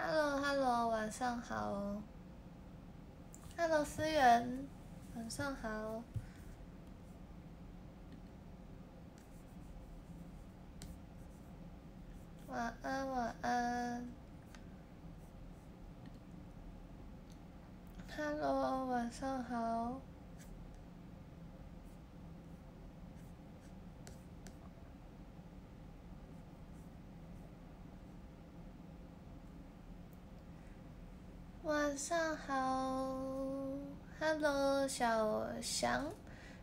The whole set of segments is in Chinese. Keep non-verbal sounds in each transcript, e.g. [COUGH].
Hello Hello，晚上好。Hello 思源，晚上好。晚安晚安。Hello，晚上好。晚上好，Hello 小翔，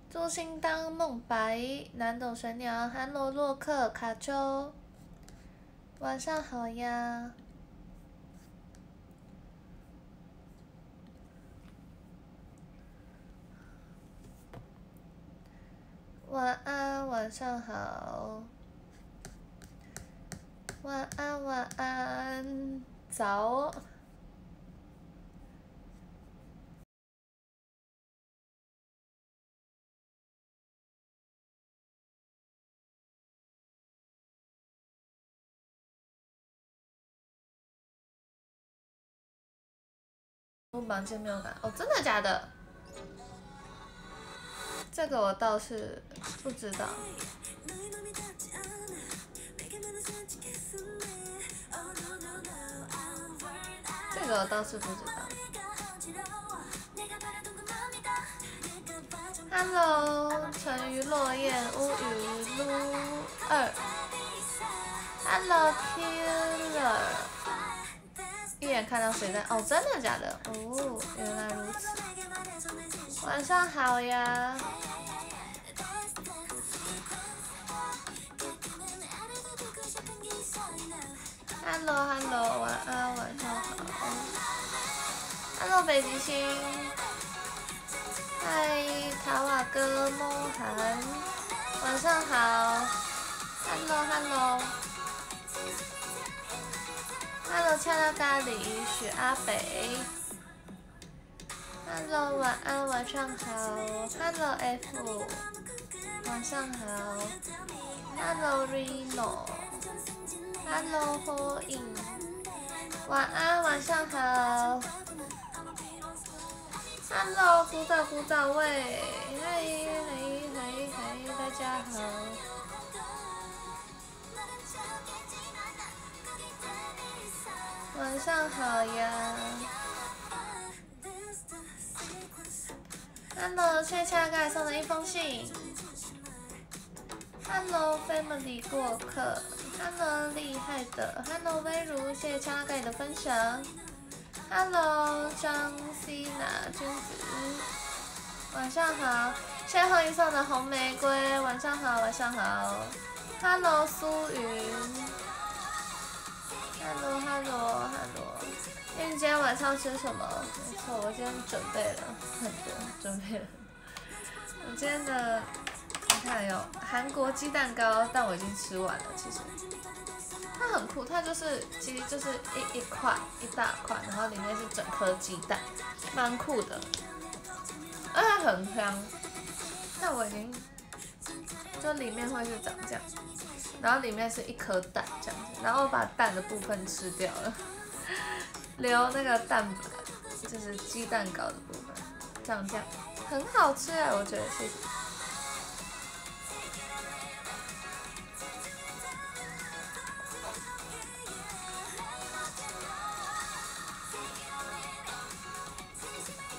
朱星当梦白，南斗神鸟，Hello 洛克卡丘，晚上好呀。晚安，晚上好。晚安，晚安，早。绑架没有感哦，真的假的？这个我倒是不知道。这个我倒是不知道。Hello，沉鱼落雁，乌鱼撸二。Hello，Killer。一眼看到谁在？哦，真的假的？哦，原来如此。晚上好呀。Hello，Hello，晚安，晚上好。Hello，北极星。嗨，卡瓦哥，莫涵，晚上好。Hello，Hello Hello，恰到咖喱，许阿北。Hello，晚安，晚上好。Hello，F，晚上好。Hello，Reno。Hello，Hoin。晚安，晚上好。Hello，鼓掌鼓掌喂，嘿嘿嘿嘿，大家好。晚上好呀，Hello，谢谢恰盖送的一封信，Hello family 过客，Hello 厉害的，Hello 微如，谢谢恰盖的分享，Hello 张希娜君子，晚上好，谢谢贺一送的红玫瑰，晚上好，晚上好，Hello 苏云。Hello，Hello，Hello，你今天晚上吃什么？没错，我今天准备了很多，准备了。我今天的，你看有韩国鸡蛋糕，但我已经吃完了。其实它很酷，它就是其实就是一一块一大块，然后里面是整颗鸡蛋，蛮酷的，而且很香。但我已经，就里面会是长这样。然后里面是一颗蛋这样子，然后把蛋的部分吃掉了，留那个蛋白，就是鸡蛋糕的部分，这样这样，很好吃哎，我觉得谢谢。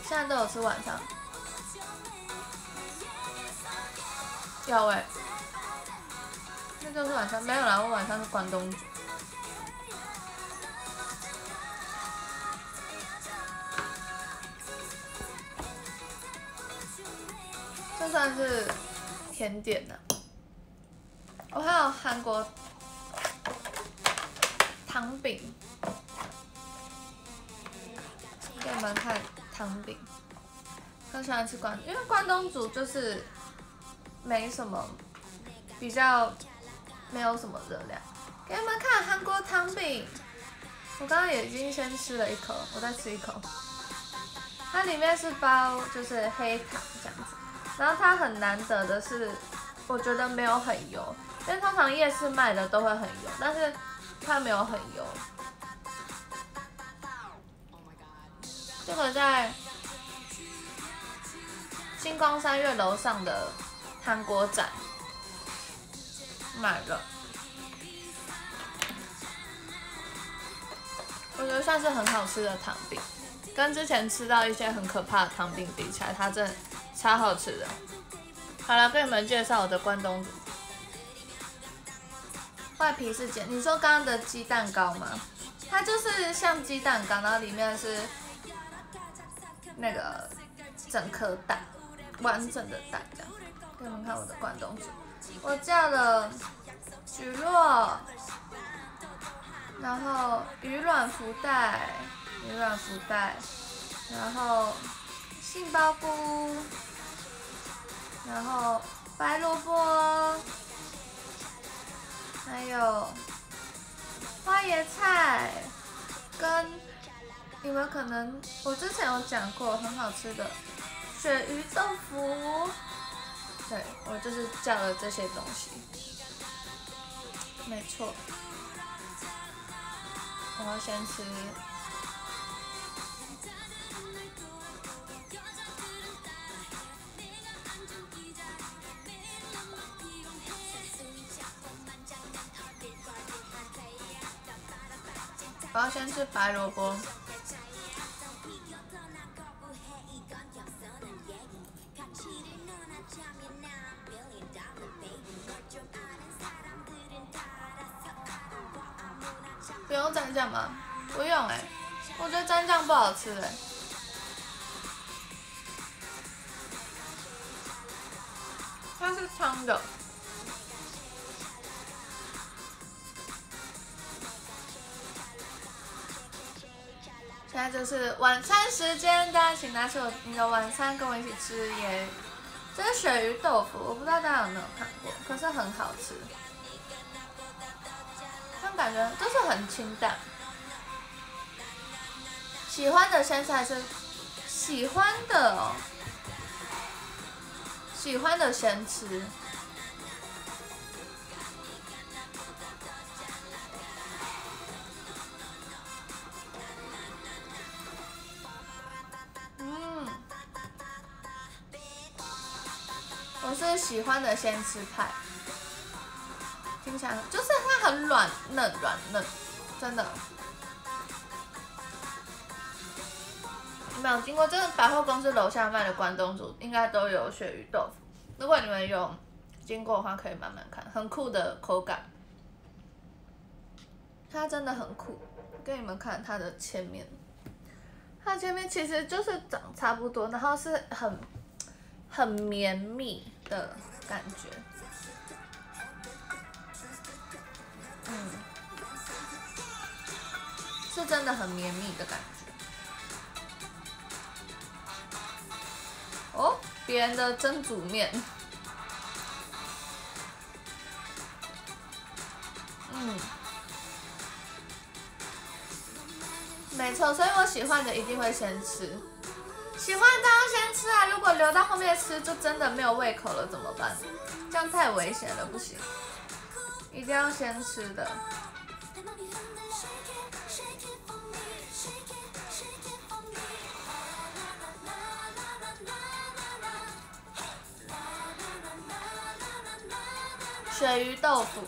现在都有吃晚上，要哎。这就是晚上没有了，我晚上是关东煮。这算是甜点呢。我还有韩国糖饼，给你们看糖饼。很喜欢吃关，因为关东煮就是没什么比较。没有什么热量，给你们看韩国汤饼。我刚刚已经先吃了一口，我再吃一口。它里面是包就是黑糖这样子，然后它很难得的是，我觉得没有很油，因为通常夜市卖的都会很油，但是它没有很油。这个在星光三月楼上的韩国展买的，我觉得算是很好吃的糖饼，跟之前吃到一些很可怕的糖饼比起来，它真的超好吃的。好了，跟你们介绍我的关东煮。外皮是煎，你说刚刚的鸡蛋糕吗？它就是像鸡蛋糕，然后里面是那个整颗蛋，完整的蛋这样。给你们看我的关东煮，我叫了蒟蒻，然后鱼卵福袋，鱼卵福袋，然后杏鲍菇，然后白萝卜。还有花椰菜，跟你们可能我之前有讲过很好吃的鳕鱼豆腐，对我就是叫了这些东西，没错，我要先吃。我要先吃白萝卜。蘸酱吗？不用哎，我觉得蘸酱不好吃哎。它是汤的。现在就是晚餐时间，大家请拿出你的晚餐，跟我一起吃耶。这是鳕鱼豆腐，我不知道大家有没有看过，可是很好吃。感觉就是很清淡。喜欢的先吃还是喜欢的哦？喜欢的先吃。嗯我是喜欢的先吃派，听起来就是它很软嫩软嫩，真的。没有经过这个百货公司楼下卖的关东煮，应该都有鳕鱼豆腐。如果你们有经过的话，可以慢慢看，很酷的口感。它真的很酷，给你们看它的前面，它前面其实就是长差不多，然后是很很绵密。的感觉，嗯，是真的很绵密的感觉。哦，别人的蒸煮面，嗯，没错，所以我喜欢的一定会先吃。喜欢当然先吃啊！如果留到后面吃，就真的没有胃口了，怎么办？这样太危险了，不行，一定要先吃的。鳕鱼豆腐。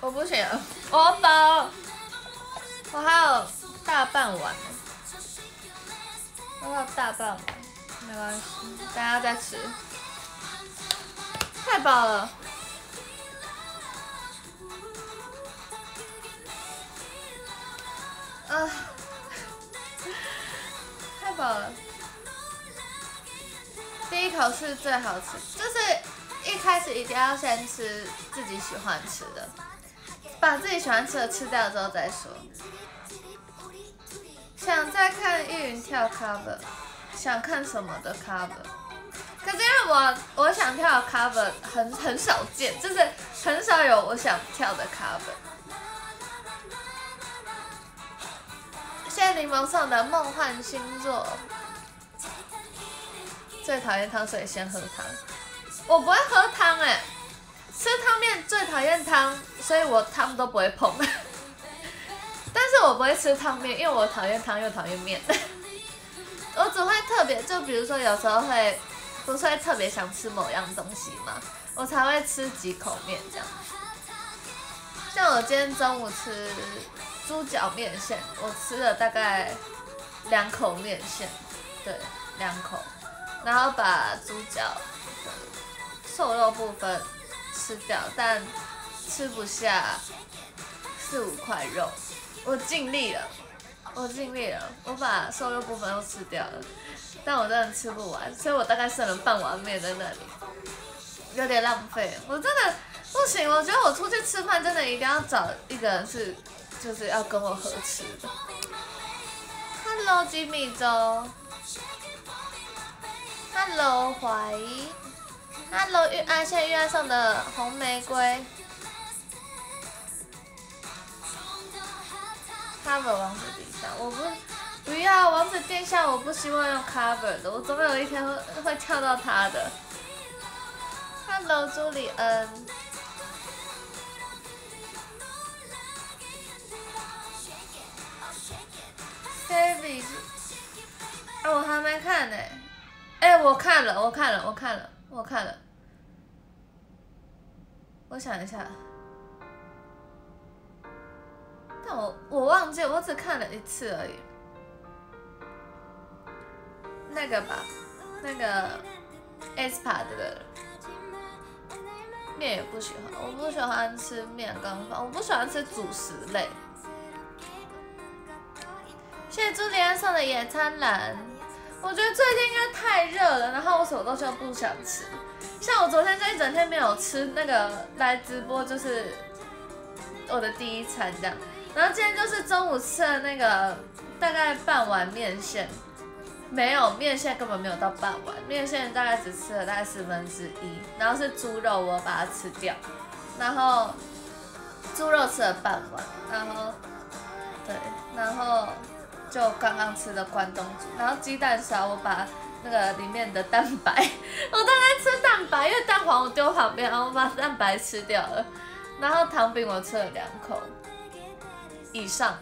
我不行，我饱，我还有大半碗，我还有大半碗，没关系，大家再吃，太饱了，啊，[LAUGHS] 太饱了，第一口是最好吃，就是一开始一定要先吃自己喜欢吃的。把自己喜欢吃的吃掉之后再说。想再看易云跳 cover，想看什么的 cover？可是因为我我想跳 cover 很很少见，就是很少有我想跳的 cover。谢谢柠檬送的梦幻星座，最讨厌汤水，先喝汤。我不会喝汤哎，吃汤面最讨厌汤，所以我汤都不会碰。我不会吃汤面，因为我讨厌汤又讨厌面。[LAUGHS] 我只会特别，就比如说有时候会，不是会特别想吃某样东西嘛，我才会吃几口面这样。像我今天中午吃猪脚面线，我吃了大概两口面线，对，两口。然后把猪脚的瘦肉部分吃掉，但吃不下四五块肉。我尽力了，我尽力了，我把瘦肉部分都吃掉了，但我真的吃不完，所以我大概剩了半碗面在那里，有点浪费。我真的不行，我觉得我出去吃饭真的一定要找一个人是，就是要跟我合吃的。Hello，吉米周。Hello，怀疑。Hello，玉安，谢谢玉安送的红玫瑰。Cover 王子殿下，我不不要王子殿下，我不希望用 Cover 的，我总有一天会会跳到他的。Hello，朱里恩。David，哎，我还没看呢。哎，我看了，我看了，我看了，我看了。我想一下，但我我忘记，我只看了一次而已。那个吧，那个 Espa 的面也不喜欢，我不喜欢吃面跟饭，我不喜欢吃主食类。谢谢朱迪安送的野餐篮。我觉得最近应该太热了，然后我什么东西都不想吃。像我昨天就一整天没有吃那个来直播，就是我的第一餐这样。然后今天就是中午吃了那个大概半碗面线，没有面线根本没有到半碗，面线大概只吃了大概四分之一。然后是猪肉，我把它吃掉，然后猪肉吃了半碗，然后对，然后。就刚刚吃的关东煮，然后鸡蛋烧，我把那个里面的蛋白，我都在吃蛋白，因为蛋黄我丢旁边，然后我把蛋白吃掉了。然后糖饼我吃了两口以上，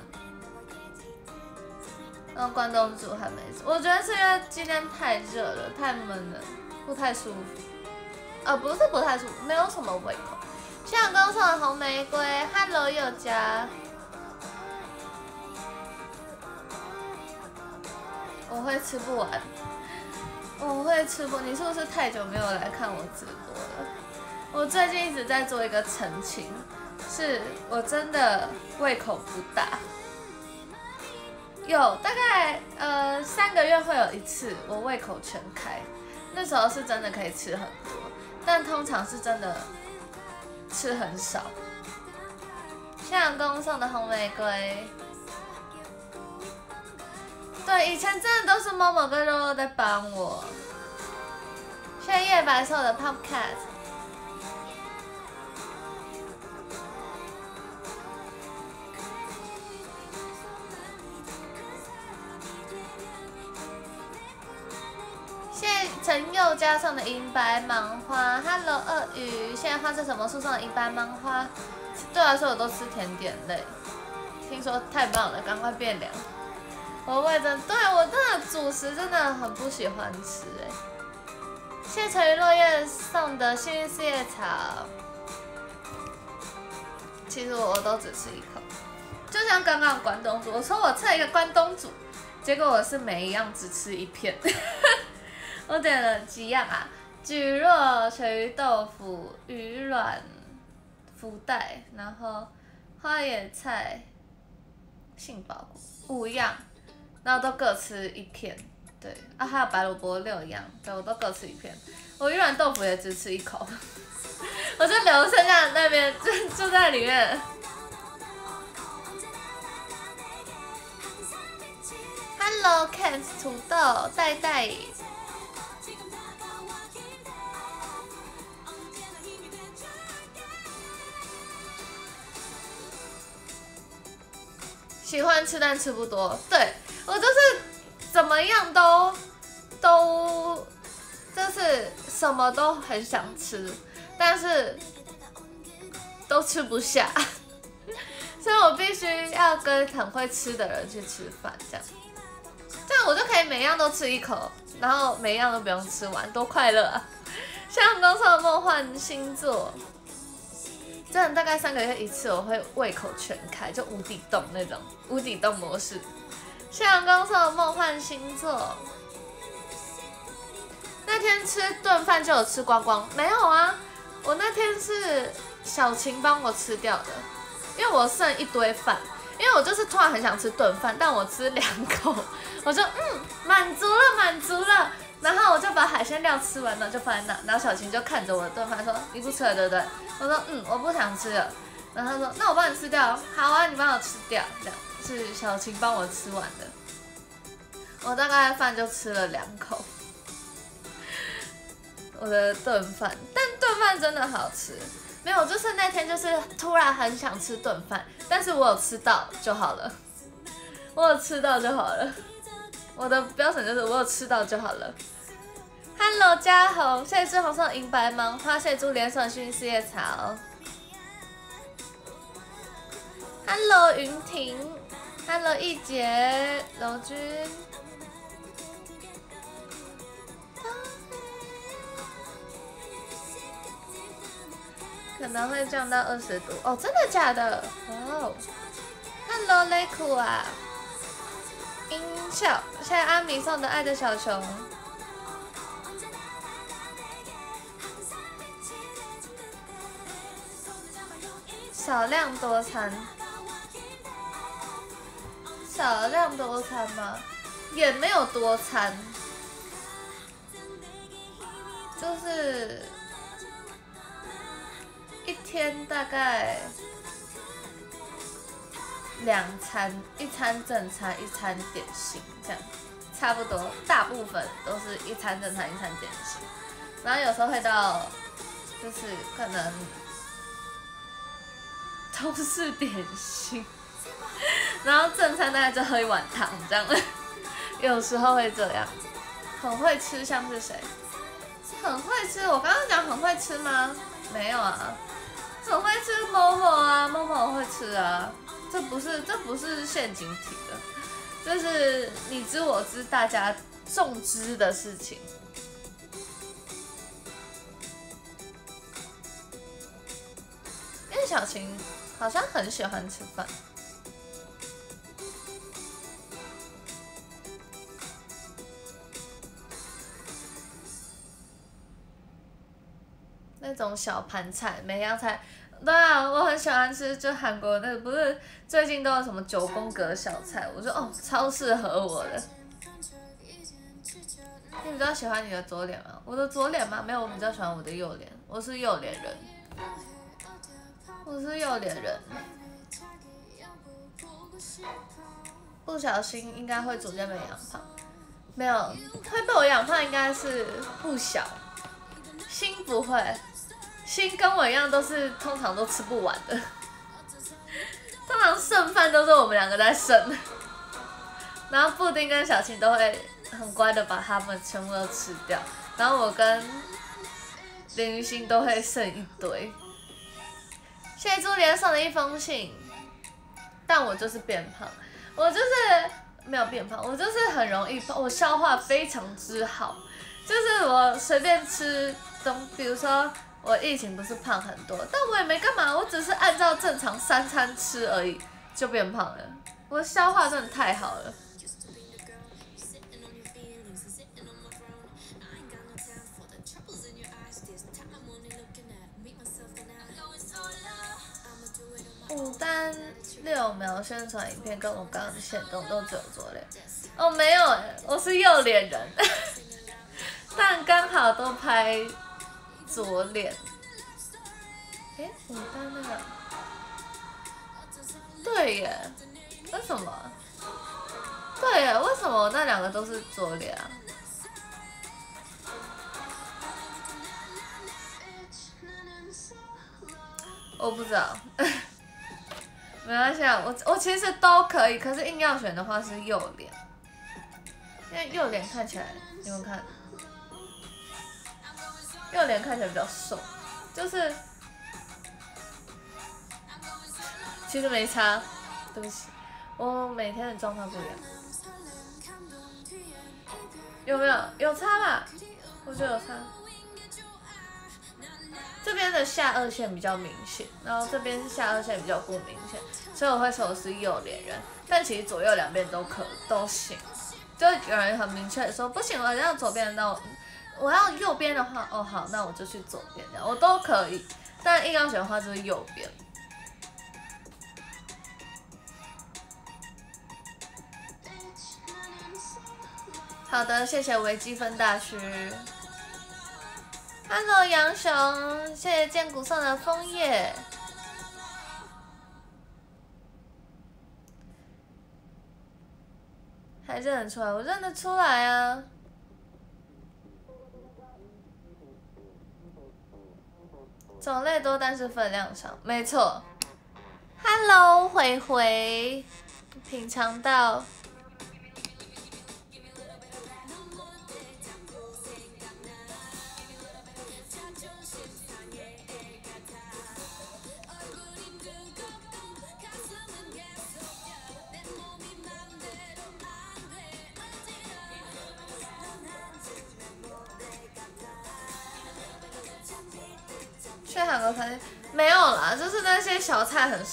然后关东煮还没吃，我觉得是因为今天太热了，太闷了，不太舒服。呃，不是不太舒服，没有什么胃口。香港送的红玫瑰，Hello 又加。我会吃不完，我会吃不。你是不是太久没有来看我直播了？我最近一直在做一个澄清，是我真的胃口不大。有大概呃三个月会有一次我胃口全开，那时候是真的可以吃很多，但通常是真的吃很少。向公送的红玫瑰。对，以前真的都是某某跟肉肉在帮我。谢谢夜白色的 Pop Cat。谢谢陈佑加上的银白芒花，Hello 鳄鱼，现在画是什么树上的银白芒花？对我来说，我都吃甜点类。听说太棒了，赶快变凉。我味真对我真的主食真的很不喜欢吃哎。谢陈雨落叶送的幸运四叶草，其实我都只吃一口，就像刚刚关东煮，我说我吃一个关东煮，结果我是每一样只吃一片。我点了几样啊？蒟蒻、鳕鱼豆腐、鱼卵、福袋，然后花野菜、杏鲍菇，五样。然后都各吃一片，对啊，还有白萝卜六样，对我都各吃一片。我鱼软豆腐也只吃一口，我就留剩下那边就就在里面。Hello Cat 土豆戴戴，喜欢吃但吃不多，对。我就是怎么样都都就是什么都很想吃，但是都吃不下，[LAUGHS] 所以我必须要跟很会吃的人去吃饭，这样，这样我就可以每样都吃一口，然后每一样都不用吃完，多快乐啊！像刚说的梦幻星座，真的大概三个月一次，我会胃口全开，就无底洞那种无底洞模式。像刚说的梦幻星座。那天吃顿饭就有吃光光？没有啊，我那天是小晴帮我吃掉的，因为我剩一堆饭，因为我就是突然很想吃顿饭，但我吃两口，我就嗯满足了满足了，然后我就把海鲜料吃完了就放在那，然后小晴就看着我的顿饭说你不吃了对不对？我说嗯我不想吃了，然后他说那我帮你吃掉，好啊你帮我吃掉，这样是小晴帮我吃完的，我大概饭就吃了两口。[LAUGHS] 我的炖饭，但炖饭真的好吃。没有，就是那天就是突然很想吃炖饭，但是我有吃到就好了，[LAUGHS] 我有吃到就好了。我的标准就是我有吃到就好了。Hello，嘉红，谢谢志红送银白芒花，谢谢朱连送薰四叶草。Hello，云婷，Hello，易杰，楼君。可能会降到二十度哦，真的假的？哇哦！Hello，雷酷啊！音效，谢谢阿米送的爱的小熊。少量多餐，少量多餐吗？也没有多餐，就是。一天大概两餐，一餐正餐，一餐点心，这样差不多，大部分都是一餐正餐，一餐点心，然后有时候会到就是可能都是点心，[LAUGHS] 然后正餐大概就喝一碗汤这样，有时候会这样，很会吃，像是谁？很会吃，我刚刚讲很会吃吗？没有啊。很会吃某某啊，某某会吃啊，这不是这不是陷阱题的，这是你知我知大家众知的事情。因为小晴好像很喜欢吃饭，那种小盘菜，每样菜。对啊，我很喜欢吃，就韩国那个不是最近都有什么九宫格小菜，我说哦，超适合我的。你比较喜欢你的左脸吗？我的左脸吗？没有，我比较喜欢我的右脸，我是右脸人。我是右脸人。不小心应该会逐渐被养胖，没有，会被我养胖应该是不小，心不会。心跟我一样，都是通常都吃不完的。通常剩饭都是我们两个在剩，然后布丁跟小青都会很乖的把它们全部都吃掉，然后我跟林雨欣都会剩一堆。谢朱莲送的一封信，但我就是变胖，我就是没有变胖，我就是很容易胖，我消化非常之好，就是我随便吃东，比如说。我疫情不是胖很多，但我也没干嘛，我只是按照正常三餐吃而已，就变胖了。我消化真的太好了。五单六秒宣传影片跟我刚刚的线动都只有左脸，哦没有哎，我是右脸人，[LAUGHS] 但刚好都拍。左脸，哎，牡丹那个，对耶，为什么？对耶，为什么那两个都是左脸啊？我不知道，[LAUGHS] 没关系啊，我我其实都可以，可是硬要选的话是右脸，因为右脸看起来，你们看。右脸看起来比较瘦，就是其实没差，对不起，我每天的状态不一样，有没有？有差吧？我觉得有差。这边的下颚线比较明显，然后这边是下颚线比较不明显，所以我会说我是右脸人，但其实左右两边都可都行。就有人很明确说不行，我要左边的，那种我要右边的话，哦好，那我就去左边，这样我都可以。但硬要选的话就是右边。好的，谢谢微积分大师。Hello，杨雄，谢谢剑骨送的枫叶，还认得出来？我认得出来啊！种类多，但是分量少，没错。Hello，回回，品尝到。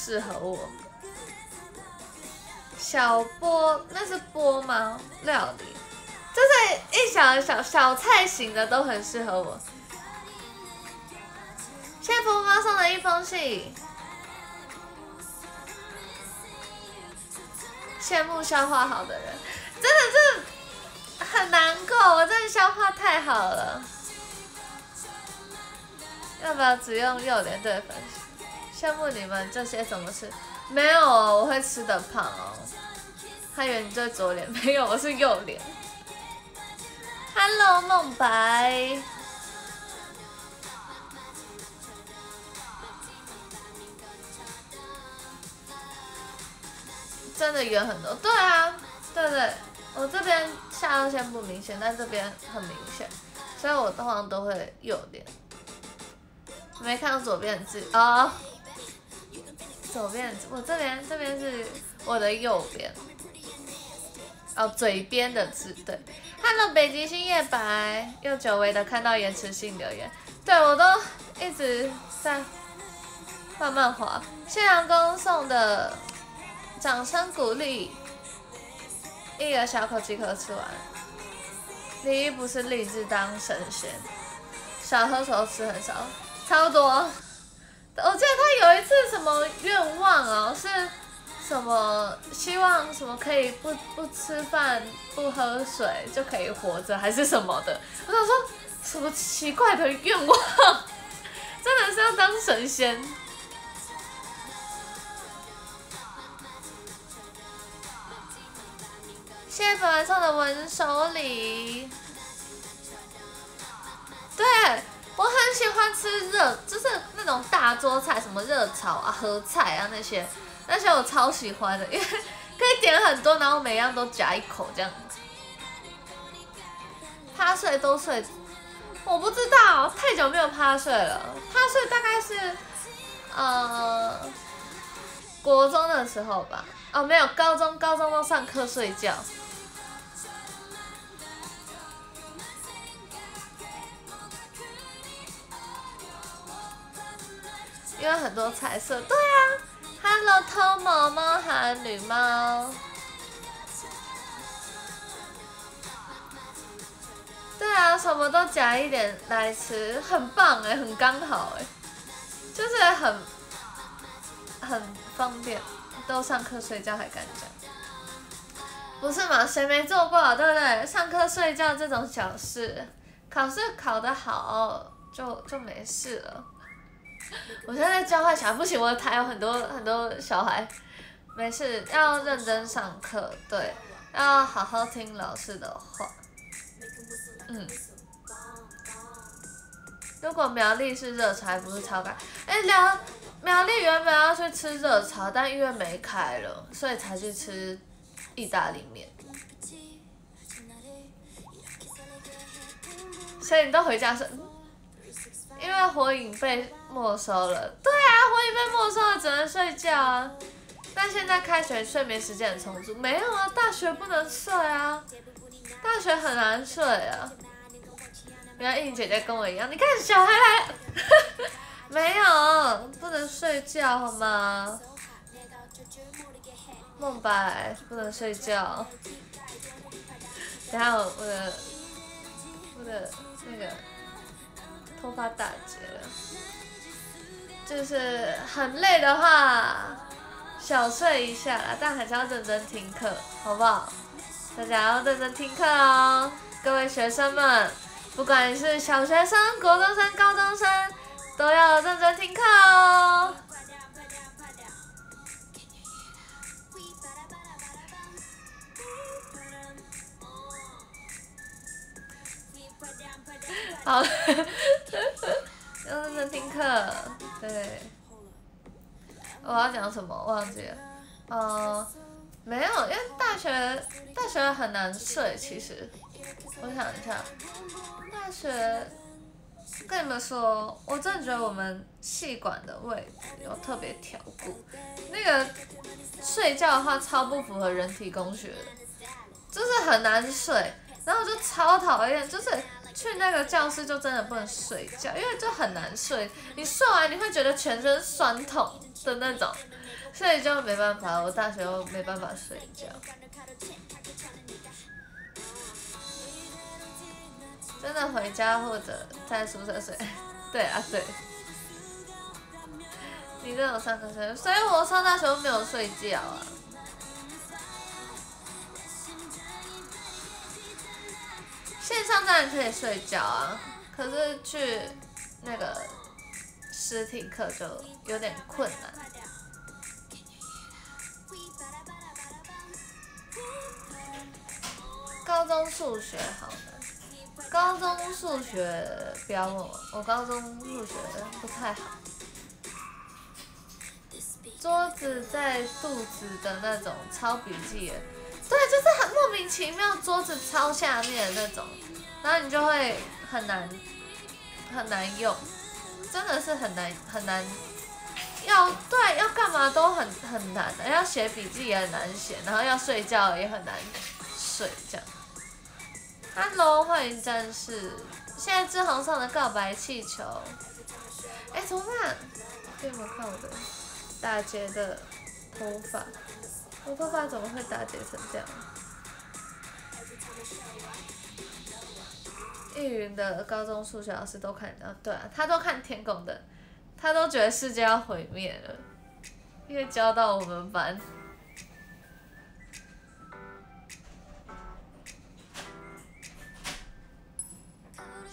适合我。小波那是波吗？料理就是一小小小菜型的都很适合我。谢谢波波送的一封信。羡慕消化好的人，真的是很难过，我真的消化太好了。要不要只用右脸对粉丝？羡慕你们这些怎么吃？没有，我会吃的胖哦。他以为你对左脸，没有，我是右脸。Hello，梦白。真的圆很多，对啊，对对，我这边下颚线不明显，但这边很明显，所以我通常都会右脸。没看到左边字啊，左边我这边这边是我的右边，哦，嘴边的字对。Hello，北极星夜白，又久违的看到延迟性留言，对我都一直在慢慢滑。谢阳公送的掌声鼓励，一个小口即可吃完。第一不是立志当神仙，少喝时候吃很少。差不多，我记得他有一次什么愿望啊，是什么希望什么可以不不吃饭不喝水就可以活着，还是什么的？我想说什么奇怪的愿望，[LAUGHS] 真的是要当神仙。谢谢粉粉送的文手礼，对。我很喜欢吃热，就是那种大桌菜，什么热炒啊、合菜啊那些，那些我超喜欢的，因为可以点很多，然后每样都夹一口这样子。趴睡都睡，我不知道，太久没有趴睡了。趴睡大概是，呃，国中的时候吧。哦，没有，高中高中都上课睡觉。因为很多彩色，对啊，Hello，偷猫猫喊女猫，对啊，什么都夹一点来吃，很棒哎，很刚好哎，就是很很方便，都上课睡觉还敢讲，不是嘛？谁没做过，对不对？上课睡觉这种小事，考试考得好就就没事了。[LAUGHS] 我现在在教坏小孩，不行，我的台有很多很多小孩，没事，要认真上课，对，要好好听老师的话，嗯。如果苗栗是热潮，不是超干，哎，苗苗栗原本要去吃热炒，但因为没开了，所以才去吃意大利面。所以你都回家是？为火影被没收了。对啊，火影被没收了，只能睡觉啊。但现在开学，睡眠时间很充足。没有啊，大学不能睡啊，大学很难睡啊。原来应姐姐跟我一样，你看小孩来，[LAUGHS] 没有，不能睡觉好吗？梦白不能睡觉。等下我的我的那个头发打结了，就是很累的话，小睡一下啦，但还是要认真听课，好不好？大家要认真听课哦，各位学生们，不管是小学生、国中生、高中生，都要认真听课哦。好，要认真听课。对，我要讲什么忘记了。哦，没有，因为大学大学很难睡。其实，我想一下，大学跟你们说，我真的觉得我们气管的位置有特别调固。那个睡觉的话，超不符合人体工学的，就是很难睡。然后就超讨厌，就是。去那个教室就真的不能睡觉，因为就很难睡。你睡完你会觉得全身酸痛的那种，所以就没办法。我大学又没办法睡觉，真的回家或者在宿舍睡。[LAUGHS] 对啊，对。你这种上课睡，所以我上大学没有睡觉啊。线上当然可以睡觉啊，可是去那个实体课就有点困难。高中数学好难，高中数学不要问我，我高中数学不太好。桌子在肚子的那种抄笔记。对，就是很莫名其妙，桌子超下面的那种，然后你就会很难很难用，真的是很难很难，要对要干嘛都很很难的，要写笔记也很难写，然后要睡觉也很难睡这样。Hello，欢迎战士，现在志航上的告白气球，哎，怎么办？给你们看我的大姐的头发。我头发怎么会打结成这样？易云的高中数学老师都看啊，对啊，他都看天宫的，他都觉得世界要毁灭了，因为教到我们班。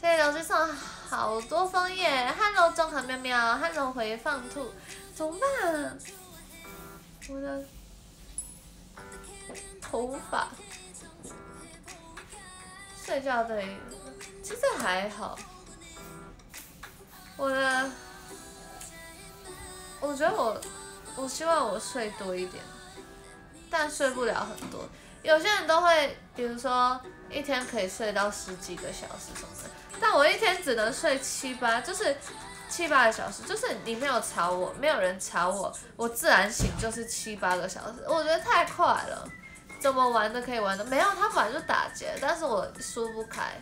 谢谢老师送好多枫叶，Hello 中和喵喵，Hello 回放兔，怎么办？我的。头发，睡觉的，其实还好。我的，我觉得我，我希望我睡多一点，但睡不了很多。有些人都会，比如说一天可以睡到十几个小时什么的，但我一天只能睡七八，就是。七八个小时，就是你没有吵我，没有人吵我，我自然醒就是七八个小时，我觉得太快了，怎么玩都可以玩的，没有他本来就打劫，但是我输不开，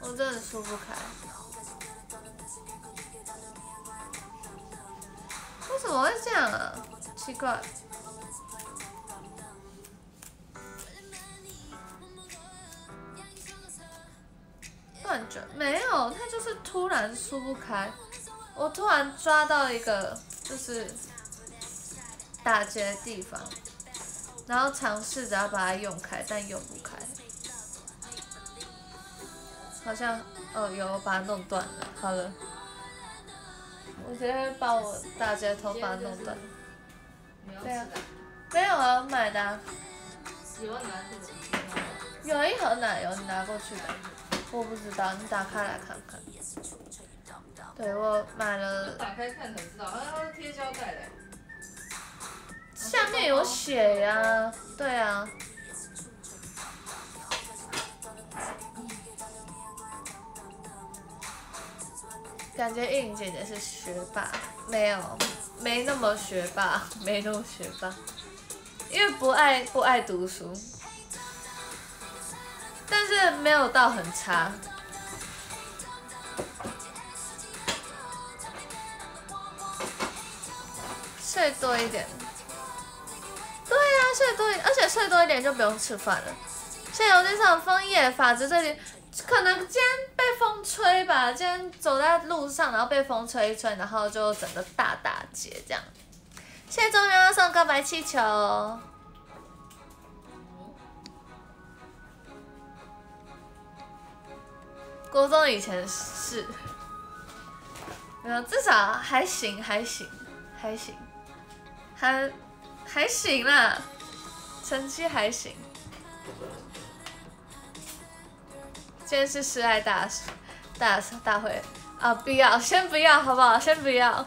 我真的输不开，为什么会这样啊？奇怪。断绝没有，他就是突然输不开。我突然抓到一个就是打结的地方，然后尝试着要把它用开，但用不开。好像哦，有把它弄断了。好了，我直接把我打结头发弄断。对啊，没有啊，买的。有一盒奶油，你拿过去吧。我不知道，你打开来看看。对，我买了。打开看才知道，它是贴胶带的。下面有写呀，对啊。感觉玉玲姐姐是学霸，没有，没那么学霸，[LAUGHS] 没那么学霸，因为不爱不爱读书，但是没有到很差。睡多一点，对呀、睡多一点，而且睡多一点就不用吃饭了。现在有那场枫叶法则这里，可能今天被风吹吧，今天走在路上，然后被风吹一吹，然后就整个大打结这样。谢谢中央送告白气球。国中以前是，没有，至少还行，还行，还行，还还行啦，成绩还行。今天是示爱大大大会啊！不要，先不要，好不好？先不要。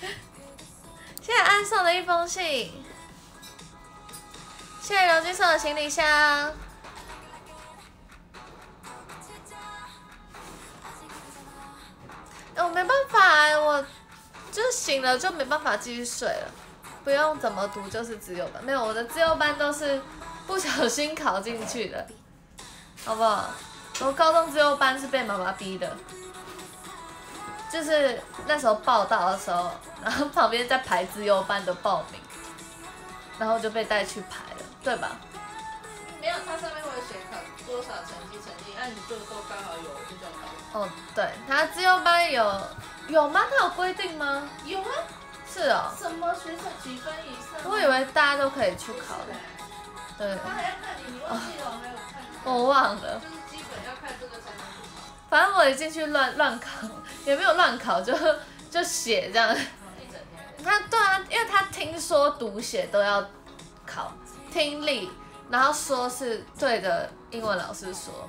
[LAUGHS] 谢谢安送的一封信，谢谢荣君送的行李箱。我没办法，我就醒了就没办法继续睡了，不用怎么读就是自由班，没有我的自由班都是不小心考进去的，好不好？我高中自由班是被妈妈逼的，就是那时候报道的时候，然后旁边在排自由班的报名，然后就被带去排了，对吧？没有，它上面会有写考多少成绩成绩，那你就都刚好有就叫考。哦，对，他自由班有有吗？他有规定吗？有啊，是哦，什么学生几分以上？我以为大家都可以去考的，对，他还要看你，你忘记了？还有看。我忘了。就是基本要看这个才能。反正我一进去乱乱考，也没有乱考，就就写这样。他对啊，因为他听说读写都要考听力，然后说是对着英文老师说，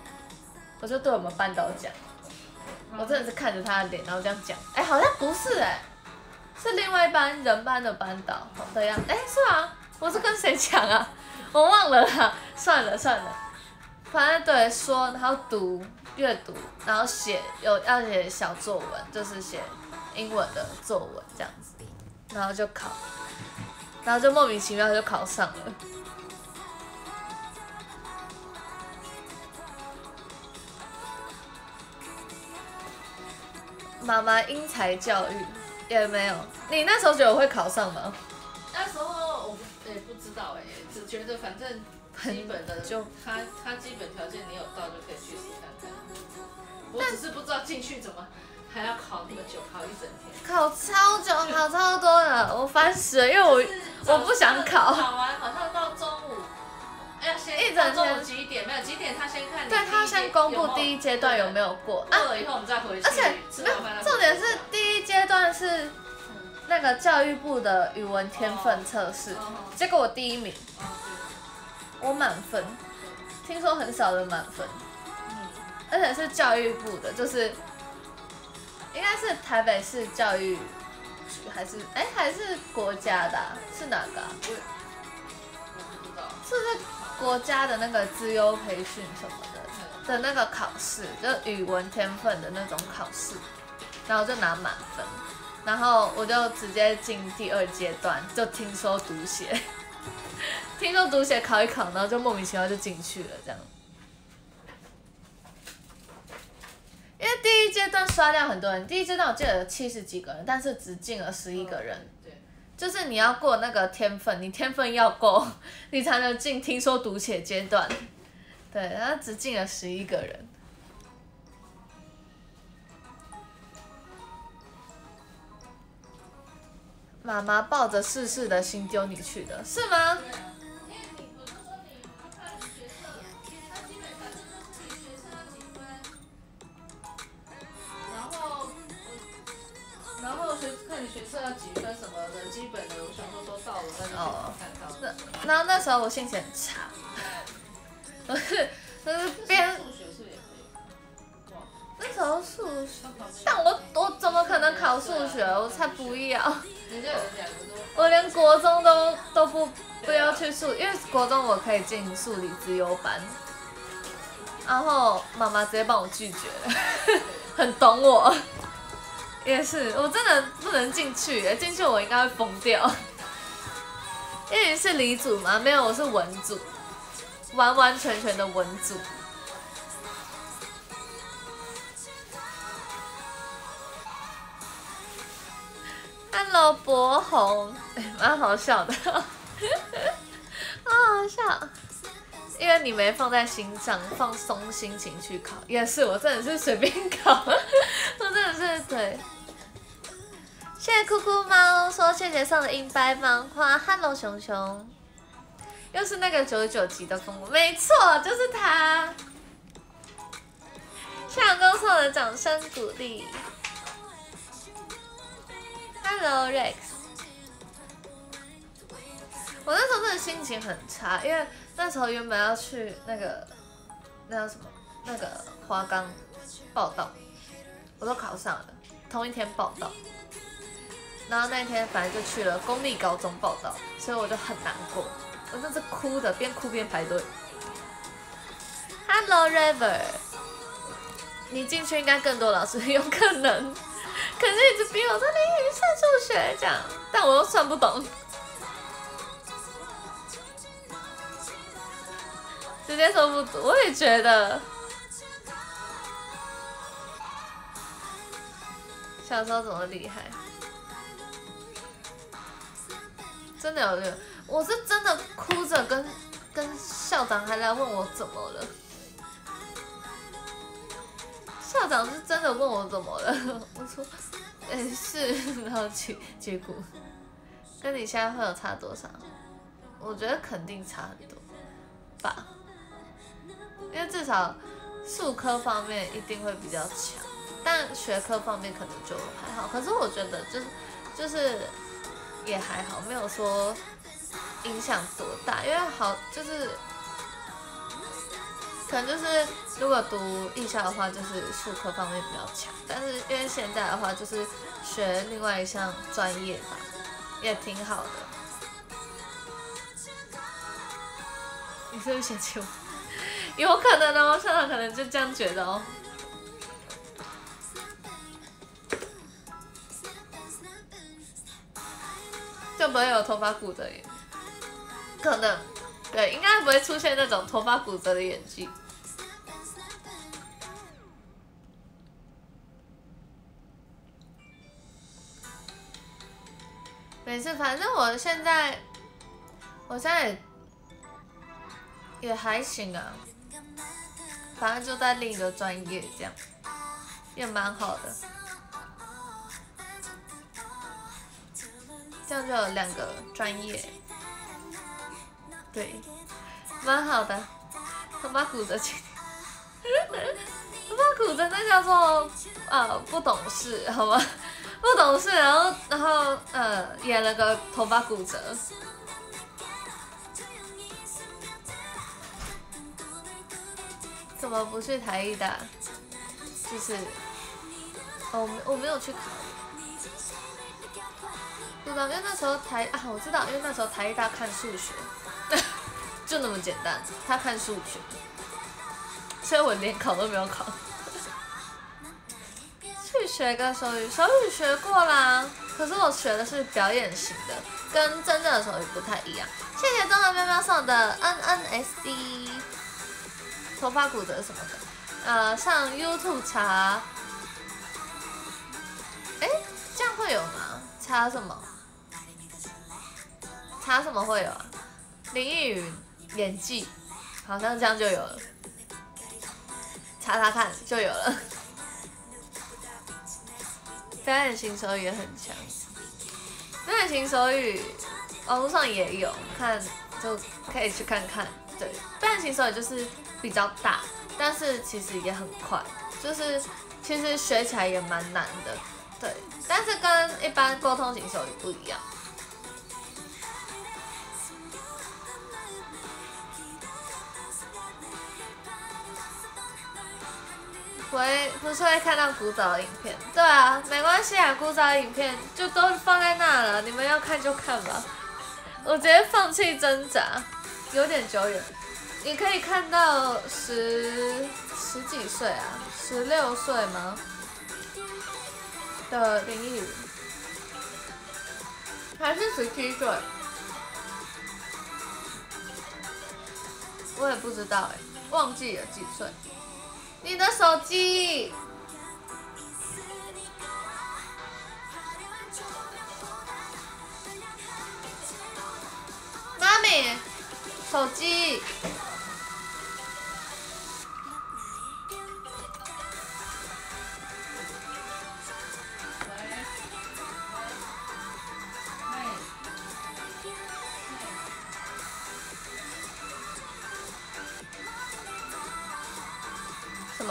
我就对我们班导讲，我真的是看着他的脸，然后这样讲，哎，好像不是哎、是另外一班人班的班导的样，哎，是吗？我是跟谁讲啊？[LAUGHS] 我忘了啦，算了算了，反正对说，然后读阅读，然后写有要写小作文，就是写英文的作文这样子，然后就考，然后就莫名其妙就考上了。妈妈因材教育也没有，你那时候觉得我会考上吗？那时候我不也不知道哎、只觉得反正基本的就他他基本条件你有到就可以去试看看。我只是不知道进去怎么还要考那么久，考一整天。考超久，考超多的，我烦死了，因为我我不想考。考完好像到中午，要先一整天到中午几点？没有几点他先看。对他先公布第一阶段有没有过啊，过了以后我们再回去。而且没有重点是第一阶段是那个教育部的语文天分测试，哦结果我第一名，哦我满分，听说很少人满分，嗯，而且是教育部的，就是应该是台北市教育局还是哎还是国家的啊、是哪个、啊？我不知道。是不是国家的那个资优培训什么的的那个考试，就语文天分的那种考试，然后就拿满分，然后我就直接进第二阶段，就听说读写，[LAUGHS] 听说读写考一考，然后就莫名其妙就进去了这样。因为第一阶段刷掉很多人，第一阶段我记得有七十几个人，但是只进了十一个人。就是你要过那个天分，你天分要够，[LAUGHS] 你才能进听说读写阶段。对，然后只进了十一个人。妈妈抱着试试的心丢你去的，是吗？然后学看你学测要几分什么的，基本的我想说都到了，那就哦看到。那然后那时候我心情很差，我是就是边数学是也可以？那时候数学，但我我怎么可能考数学？我才不要。我连国中都都不不要去数，因为国中我可以进数理资优班，然后妈妈直接帮我拒绝了，[LAUGHS] 很懂我。也是，我真的不能进去，进去我应该会疯掉。[LAUGHS] 因为是李组吗？没有，我是文组，完完全全的文组。Hello，博红，蛮好笑的，[LAUGHS] 好好笑。因为你没放在心上，放松心情去考，也是我真的是随便考，我真的是对。谢谢酷酷猫说谢谢送的银白芒花，Hello 熊熊，又是那个九十九级的风，没错，就是他。夏公送的掌声鼓励。Hello Rex，我那时候真的心情很差，因为那时候原本要去那个那叫什么？那个花岗报道，我都考上了，同一天报道，然后那天反正就去了公立高中报道，所以我就很难过，我真是哭的，边哭边排队。Hello River，你进去应该更多老师，有可能。可是一直逼我说你语算数学这样，但我又算不懂，直接说不读。我也觉得，小时候怎么厉害？真的有这，我是真的哭着跟跟校长还来问我怎么了。校长是真的问我怎么了，我说，哎是，然后结结果，跟你现在会有差多少？我觉得肯定差很多，吧，因为至少数科方面一定会比较强，但学科方面可能就还好。可是我觉得就是就是也还好，没有说影响多大，因为好就是。可能就是如果读艺校的话，就是数科方面比较强。但是因为现在的话，就是学另外一项专业吧，也挺好的。你是不是嫌弃我？有可能哦，校长可能就这样觉得哦。就不会有头发骨折耶？可能，对，应该不会出现那种头发骨折的眼睛。没事，反正我现在，我现在也还行啊，反正就在另一个专业，这样也蛮好的，这样就有两个专业，对，蛮好的。头发骨折，头发骨折那叫做呃不懂事，好吗？[LAUGHS] 不懂事，然后然后呃演了个头发骨折，么不去台艺大？就是哦，我没有去考，不知道，因为那时候台啊，我知道，因为那时候台艺大看数学，[LAUGHS] 就那么简单，他看数学，所以我连考都没有考。去学个手语，手语学过啦，可是我学的是表演型的，跟真正的手语不太一样。谢谢中和喵喵送的 NNSD，头发骨折什么的，呃，上 YouTube 查，哎，这样会有吗？查什么？查什么会有啊？林忆云演技，好像这样就有了，查查看就有了。表演型手语也很强，表演型手语网络上也有，看就可以去看看。对，表演型手语就是比较大，但是其实也很快，就是其实学起来也蛮难的。对，但是跟一般沟通型手语不一样。会不是会看到古早的影片？对啊，没关系啊，古早的影片就都放在那了，你们要看就看吧。我直接放弃挣扎，有点久远。你可以看到十十几岁啊，十六岁吗？的林忆如，还是十七岁？我也不知道哎，忘记了几岁。你的手机，妈咪，手机。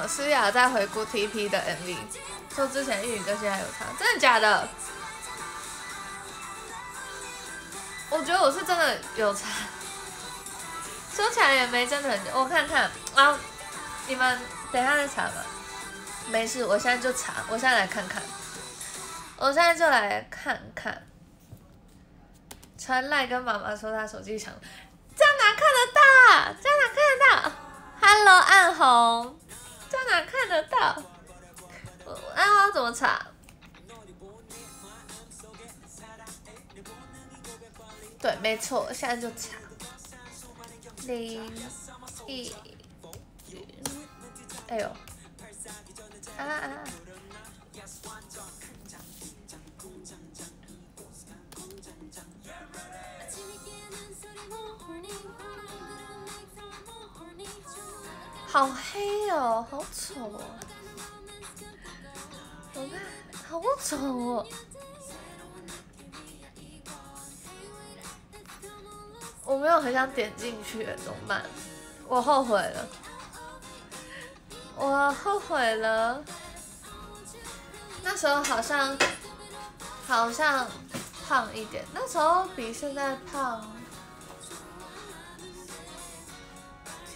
思雅在回顾 TP 的 MV，说之前玉宇跟现在有差，真的假的？我觉得我是真的有差，说起来也没真的很，我看看啊，你们等下再查吧，没事，我现在就查，我现在来看看，我现在就来看看，传赖跟妈妈说他手机响，这样哪看得到？这样哪看得到？Hello，暗红。在哪看得到？哎，我要怎么查？对，没错，现在就查。零一，哎呦，啊啊！好黑哦，好丑哦！我看，好丑哦！我没有很想点进去，怎么办？我后悔了，我后悔了。那时候好像，好像胖一点，那时候比现在胖。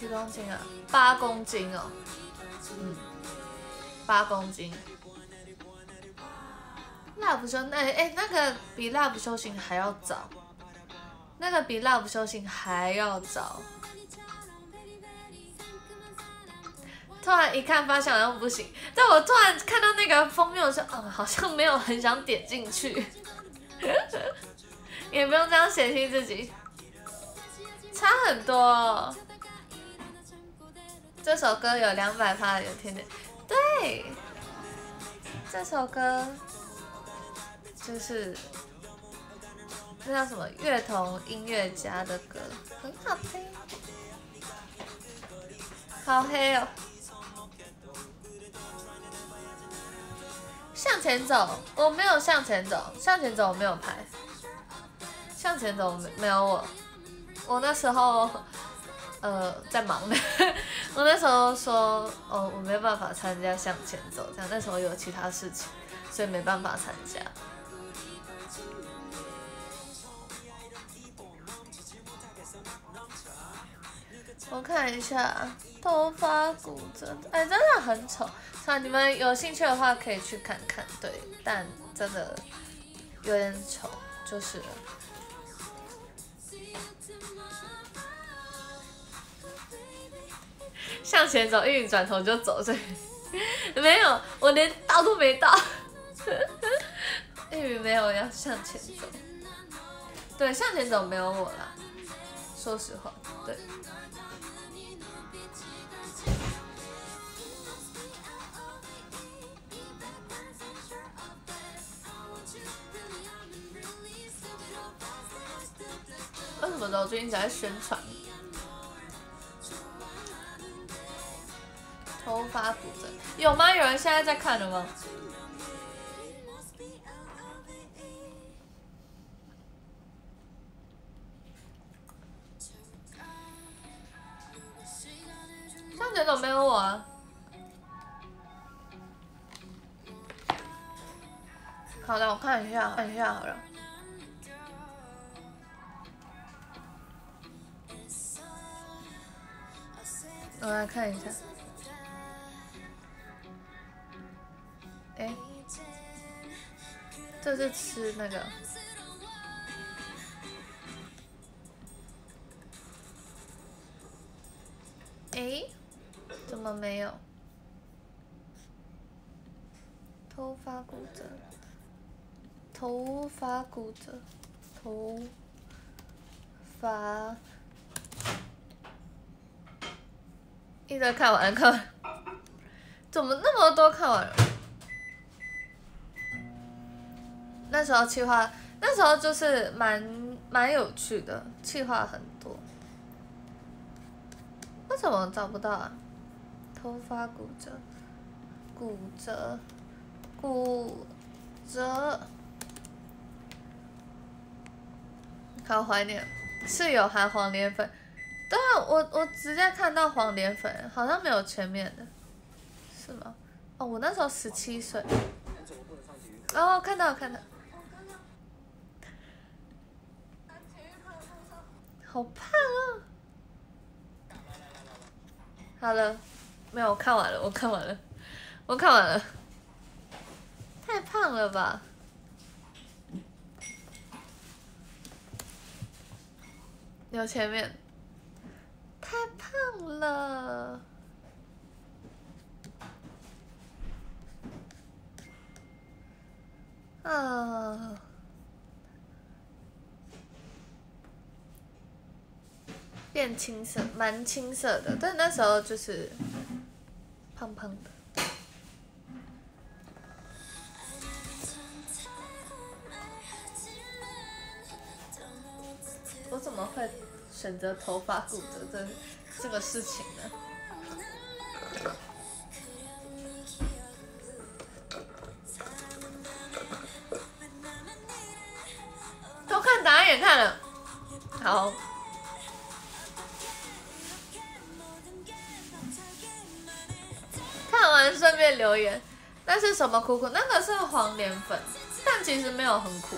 几公斤啊？八公斤哦，嗯，八公斤。Love 修那哎，那个比 Love 修行还要早，那个比 Love 修行还要早。突然一看发现好像不行，但我突然看到那个封面，我说，嗯，好像没有很想点进去。[LAUGHS] 也不用这样嫌弃自己，差很多。这首歌有两百发有甜点，对，这首歌就是那叫什么乐童音乐家的歌，很好听，好黑哦。向前走，我没有向前走，向前走我没有拍，向前走没没有我，我那时候。呃，在忙呢。[LAUGHS] 我那时候说，哦，我没办法参加向前走，这样那时候有其他事情，所以没办法参加。我看一下，头发骨折，哎，真的很丑。好，你们有兴趣的话可以去看看，对，但真的有点丑，就是。向前走，玉转头就走，以 [LAUGHS] 没有，我连到都没到。[LAUGHS] 玉没有要向前走，对，向前走没有我啦，说实话，对。为什么呢？我最近在宣传。头发骨折有吗？有人现在在看的吗？向前走没有我啊？好的，我看一下，看一下好了。我来看一下。这是吃那个？哎，怎么没有？头发骨折，头发骨折，头发。一直看完看完，怎么那么多看完？那时候气话，那时候就是蛮蛮有趣的，气话很多。为什么找不到啊？头发骨折，骨折，骨折，好怀念，是有含黄连粉。对啊，我我直接看到黄连粉，好像没有前面的，是吗？哦，我那时候十七岁。哦，看到看到。好胖啊！好了，没有，我看完了，我看完了，我看完了。太胖了吧？有前面。太胖了，啊，变青色，蛮青色的，但那时候就是胖胖的。我怎么会？选择头发骨折这这个事情呢？都看答案也看了，好。看完顺便留言，那是什么苦苦？那个是黄连粉，但其实没有很苦。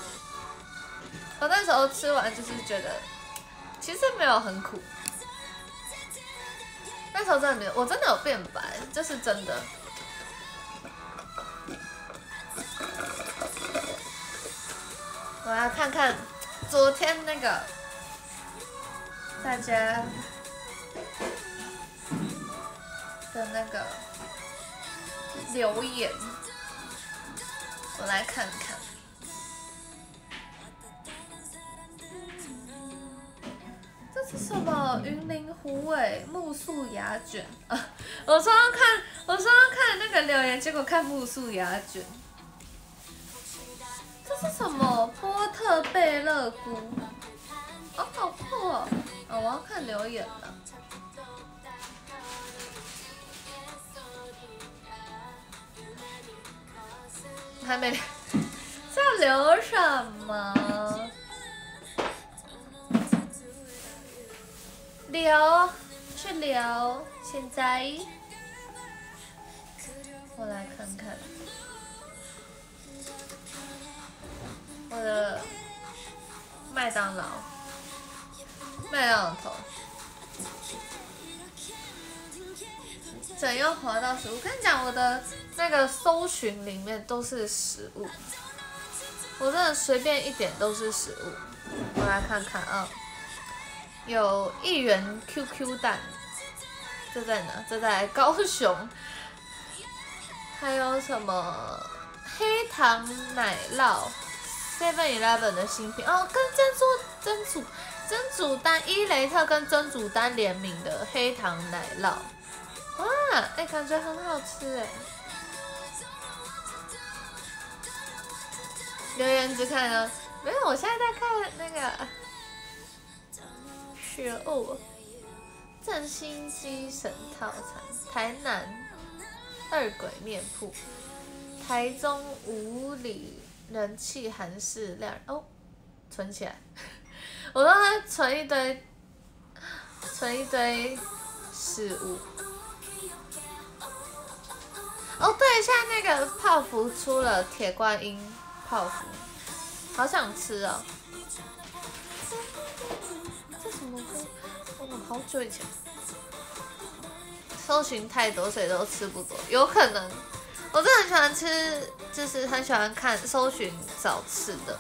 我那时候吃完就是觉得。其实没有很苦，那时候真的没有，我真的有变白，这是真的。我要看看昨天那个大家的那个留言，我来看看。这是什么？云林虎尾木素牙卷啊！[LAUGHS] 我说要看，我说要看那个留言，结果看木素牙卷。这是什么？波特贝勒菇？哦，好酷哦！哦，我要看留言了。还没，[LAUGHS] 要留什么？留，去留。现在，我来看看我的麦当劳，麦当劳头，怎样滑到食物？我跟你讲，我的那个搜寻里面都是食物，我真的随便一点都是食物。我来看看啊。有一元 QQ 蛋，这在哪？这在高雄。还有什么黑糖奶酪？Seven Eleven 的新品哦，跟珍珠珍珠珍珠丹伊雷特跟珍珠丹联名的黑糖奶酪。哇，哎，感觉很好吃哎。留言只看啊，没有，我现在在看那个。学哦，振兴鸡神套餐，台南二鬼面铺，台中五里人气韩式料哦，存起来，我刚才存一堆，存一堆食物。哦，对，现在那个泡芙出了铁观音泡芙，好想吃哦。这什么歌？哦好久以前，搜寻太多，所以都吃不多。有可能，我真的很喜欢吃，就是很喜欢看搜寻找吃的。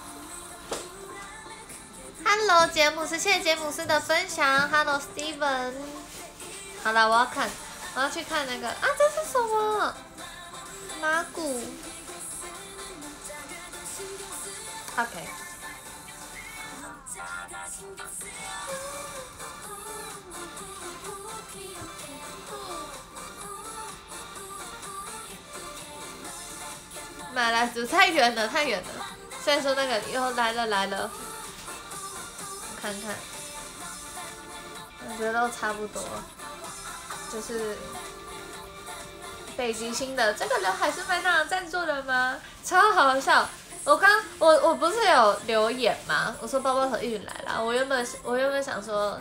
Hello，杰姆斯，谢谢杰姆斯的分享。Hello，Steven。好了，我要看，我要去看那个啊，这是什么？马古，OK。马来煮太远了，太远了。虽然说那个又来了来了，我看看，我觉得都差不多，就是北极星的这个刘海是麦当劳赞助的吗？超好笑！我刚我我不是有留言吗？我说包包头一云来了，我原本我原本想说，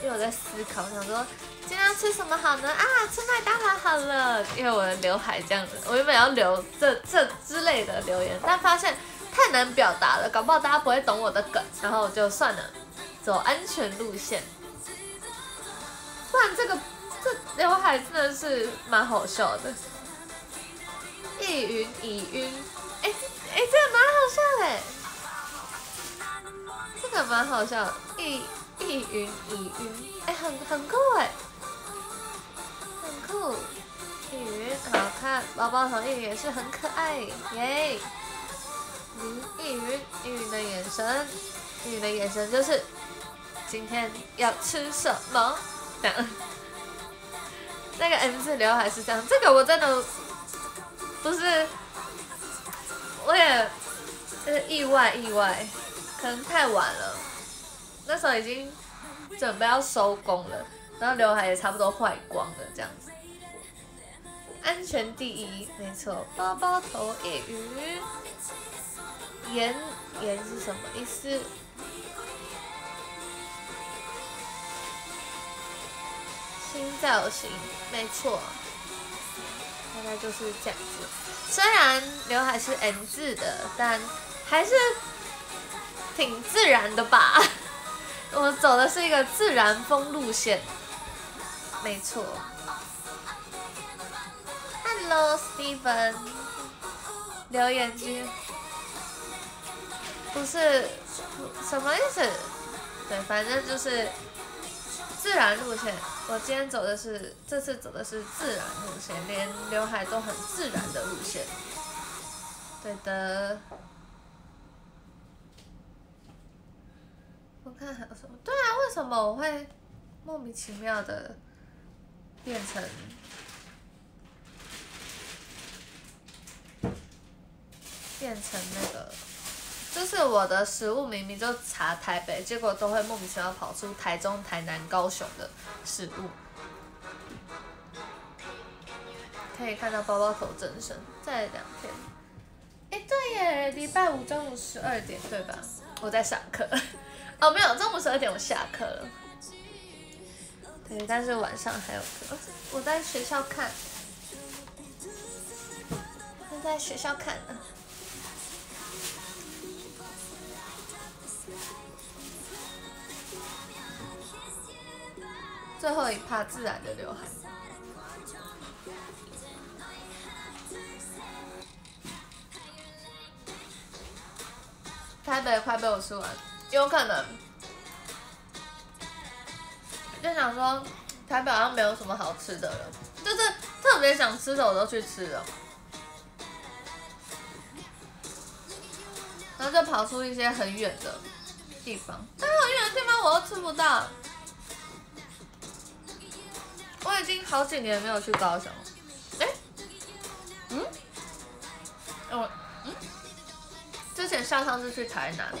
因为我在思考，我想说。今天要吃什么好呢？啊，吃麦当劳好了，因为我的刘海这样子，我原本要留这这之类的留言，但发现太难表达了，搞不好大家不会懂我的梗，然后我就算了，走安全路线。不然这个这刘海真的是蛮好笑的，一云一晕，哎哎，这个蛮好笑的，这个蛮好笑，一一云一晕，哎，很很酷哎。酷，一云好看，包包头一云也是很可爱，耶！林易云，一云的眼神，一云的眼神就是今天要吃什么？等那个 M 字刘海是这样，这个我真的不是，我也是意外意外，可能太晚了，那时候已经准备要收工了，然后刘海也差不多坏光了，这样子。安全第一，没错。包包头一鱼，颜颜是什么意思？新造型，没错。大概就是这样子。虽然刘海是 N 字的，但还是挺自然的吧。[LAUGHS] 我走的是一个自然风路线，没错。Hello，Steven，留言区，不是什么意思？对，反正就是自然路线。我今天走的是，这次走的是自然路线，连刘海都很自然的路线。对的。我看还有什么？对啊，为什么我会莫名其妙的变成？变成那个，就是我的食物明明就查台北，结果都会莫名其妙跑出台中、台南、高雄的食物。可以看到包包头真身，在两天。哎，对耶，礼拜五中午十二点对吧？我在上课。[LAUGHS] 哦，没有，中午十二点我下课了。对，但是晚上还有课。我在学校看。我在学校看呢。最后一趴自然的刘海，台北快被我吃完，有可能，就想说台北好像没有什么好吃的了，就是特别想吃的我都去吃了，然后就跑出一些很远的地方，但很远的地方我都吃不到。我已经好几年没有去高雄，哎，嗯，我嗯，之前上上次去台南，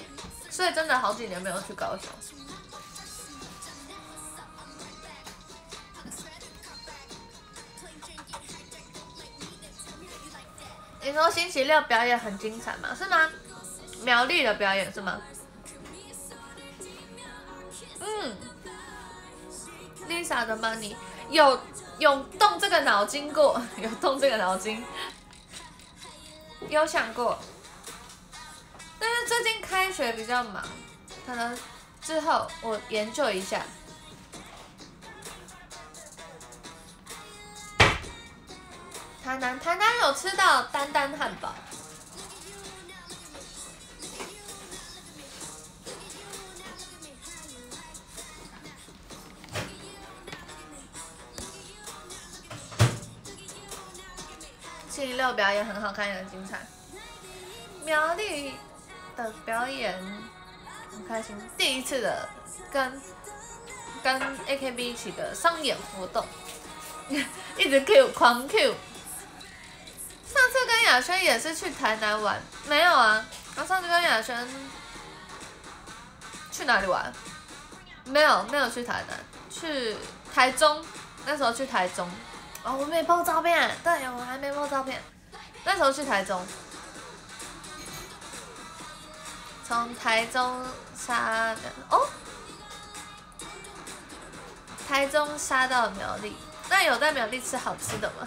所以真的好几年没有去高雄。你说星期六表演很精彩吗？是吗？苗栗的表演是吗？嗯，Lisa 的 money。有有动这个脑筋过，[LAUGHS] 有动这个脑筋，有想过，但是最近开学比较忙，可能之后我研究一下。台南台南有吃到丹丹汉堡。星期六表演很好看，也很精彩。苗栗的表演很开心，第一次的跟跟 AKB 一起的商演活动，[LAUGHS] 一直 Q 狂 Q。上次跟雅轩也是去台南玩，没有啊？我，上次跟雅轩去哪里玩？没有，没有去台南，去台中。那时候去台中，哦，我没拍照片，对，我还没拍照片。那时候去台中，从台中杀哦，台中杀到苗栗。那有在苗栗吃好吃的吗？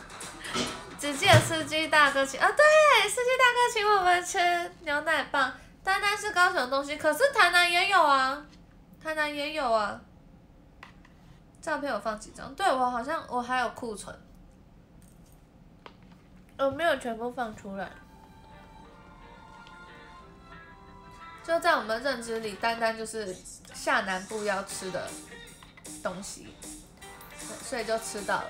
只记得司机大哥请啊，对，司机大哥请我们吃牛奶棒。单单是高雄的东西，可是台南也有啊，台南也有啊。照片我放几张？对我好像我还有库存，我没有全部放出来。就在我们认知里，单单就是下南部要吃的东西，所以就吃到了。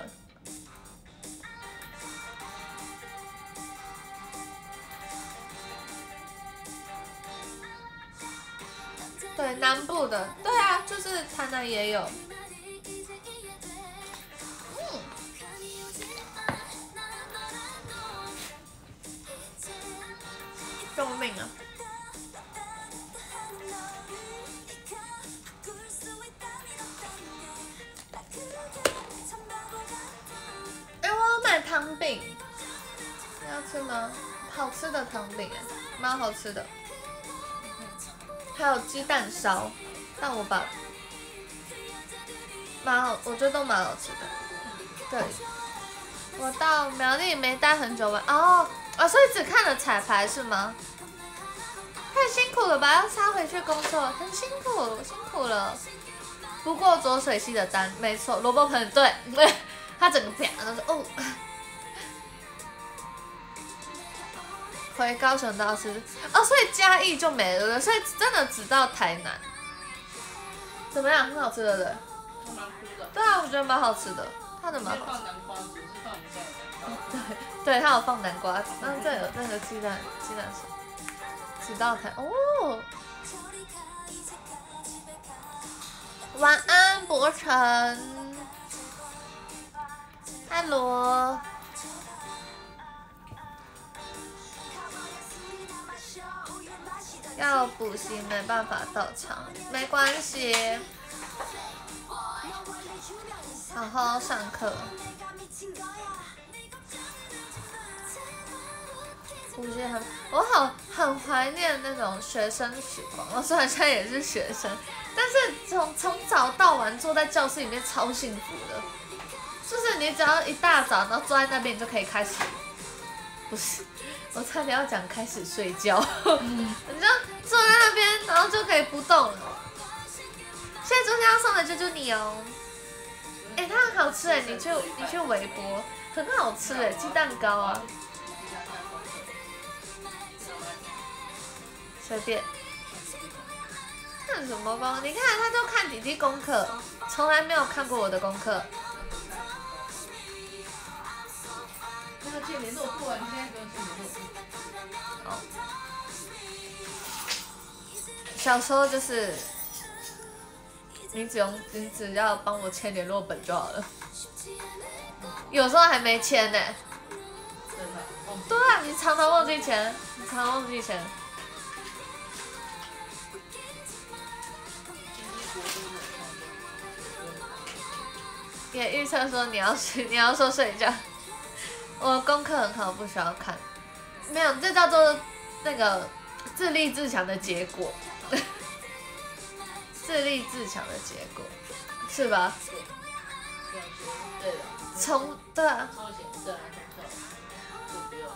对，南部的，对啊，就是台南也有。救命啊！哎，我要买糖饼，要吃吗？好吃的糖饼哎，蛮好吃的。还有鸡蛋烧，但我把蛮好，我觉得都蛮好吃的。对，我到苗栗没待很久吧？哦，啊，所以只看了彩排是吗？太辛苦了吧，要插回去工作，很辛苦，辛苦了。不过左水溪的单，没错，萝卜盆，对，对，[LAUGHS] 他整个啪都是哦。回高雄都要吃哦，所以嘉义就没了，所以真的只到台南。怎么样？很好吃的，对的。对啊，我觉得蛮好吃的，它的蛮好吃。对，[LAUGHS] 对，它有放南瓜，然后这有那个鸡蛋，鸡蛋是。只到台哦。晚安，博成。Hello。要补习没办法到场，没关系，好好上课。补习很，我好很怀念那种学生时光。我虽然现在也是学生，但是从从早到晚坐在教室里面超幸福的，就是你只要一大早，然后坐在那边，你就可以开始，不是。我差点要讲开始睡觉，[LAUGHS] 你就坐在那边，然后就可以不动了。现在中间要送的就就你哦，哎，它很好吃哎，你去你去微波，很好吃哎，鸡蛋糕啊，随便看什么包？你看他都看弟弟功课，从来没有看过我的功课。那借联络簿啊，你现在给我借联络簿。好。小时候就是，你只用你只要帮我签联络本就好了。有时候还没签呢。对啊，你常常忘记签，你常常忘记签。也预测说你要睡，[LAUGHS] 你要说睡觉。我功课很好，不需要看。没有，这叫做那个自立自强的结果。[LAUGHS] 自立自强的结果，是吧？对的。从对啊。超前自然很快，就不用，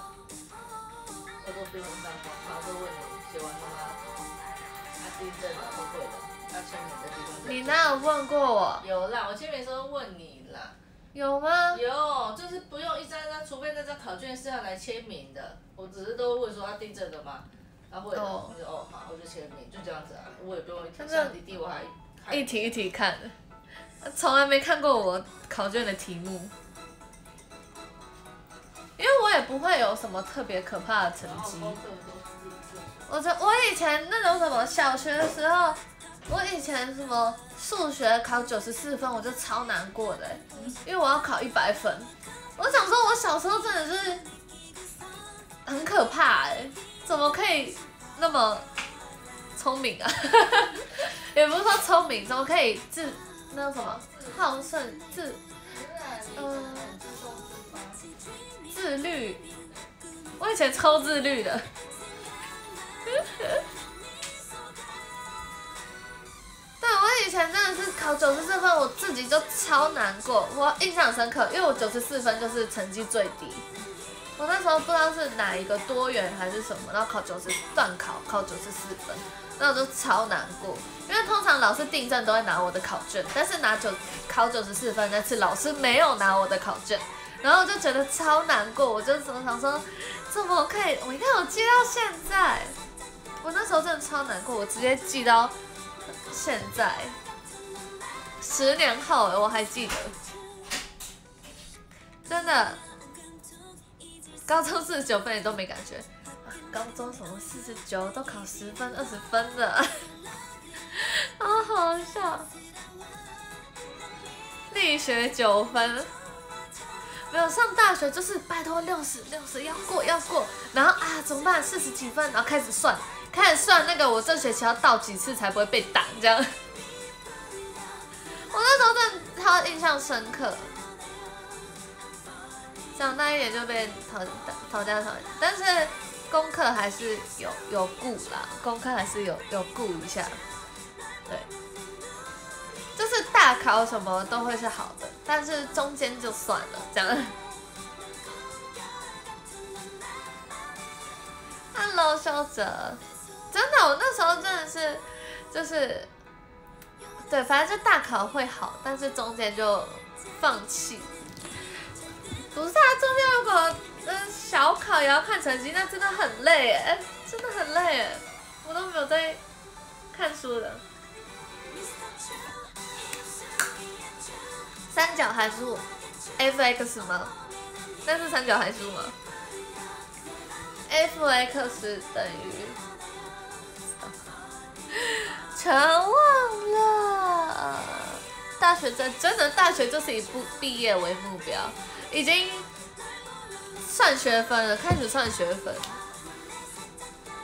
我都不用上课，他会问你写完了吗？他订正了都会的，你哪有问过我？有啦，我签名时候问你啦。有吗？有，就是不用一张张，除非那张考卷是要来签名的。我只是都会说他订正的嘛，然后会的，我就哦好，我就签名，就这样子啊。我也不用像弟弟，我还一题一题看，从来没看过我考卷的题目，因为我也不会有什么特别可怕的成绩。我这我以前那种什么小学的时候，我以前什么数学考九十四分，我就超难过的，因为我要考一百分。我想说，我小时候真的是很可怕哎，怎么可以那么聪明啊？[LAUGHS] 也不是说聪明，怎么可以自那什么好胜自嗯自律？我以前超自律的。对，我以前真的是考九十四分，我自己就超难过，我印象深刻，因为我九十四分就是成绩最低。我那时候不知道是哪一个多元还是什么，然后考九十段考考九十四分，那我就超难过，因为通常老师订正都会拿我的考卷，但是拿九考九十四分那次老师没有拿我的考卷，然后我就觉得超难过，我就怎么想说，怎么可以？我你看我记到现在。我那时候真的超难过，我直接记到现在，十年后我还记得，真的，高中四十九分也都没感觉，高中什么四十九都考十分二十分的，[LAUGHS] 好好笑，力学九分，没有上大学就是拜托六十六十要过要过，然后啊怎么办？四十几分，然后开始算。开始算那个，我这学期要倒几次才不会被挡？这样，[LAUGHS] 我那时候真的超印象深刻。长大一点就被讨讨价讨价，但是功课还是有有顾啦，功课还是有有顾一下。对，就是大考什么都会是好的，但是中间就算了，这样。[LAUGHS] Hello，肖哲。真的，我那时候真的是，就是，对，反正就大考会好，但是中间就放弃。不是啊，中间如果嗯小考也要看成绩，那真的很累哎，真的很累哎，我都没有在看书的。三角函数，f(x) 吗？那是三角函数吗？f(x) 等于。全忘了，大学真真的大学就是以不毕业为目标，已经算学分了，开始算学分。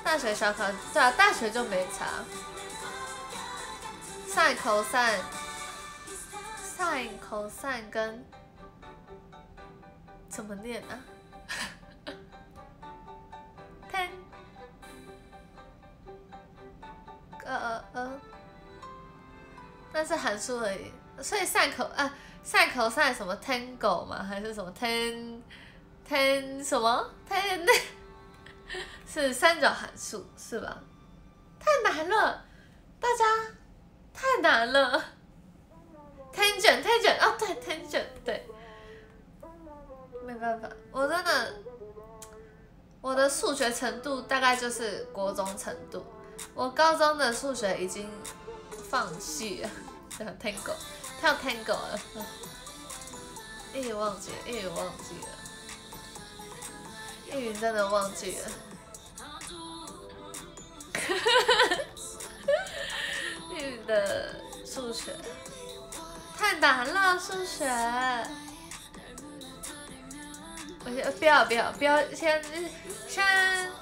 大学小考对啊，大学就没差。sin cos sin cos 跟怎么念啊？[LAUGHS] 呃呃呃呃，那是函数而已，所以赛口啊，赛口赛什么 tango 吗？还是什么 ten ten 什么 ten？[LAUGHS] 是三角函数是吧？太难了，大家太难了。tangent tangent 哦对 tangent 对，没办法，我真的，我的数学程度大概就是国中程度。我高中的数学已经放弃了，跳 tango，跳 tango 了，英语忘记，英语忘记了，英语真的忘记了，英语 [LAUGHS] 的数学。太难了，数学，我先不要不要不要，先先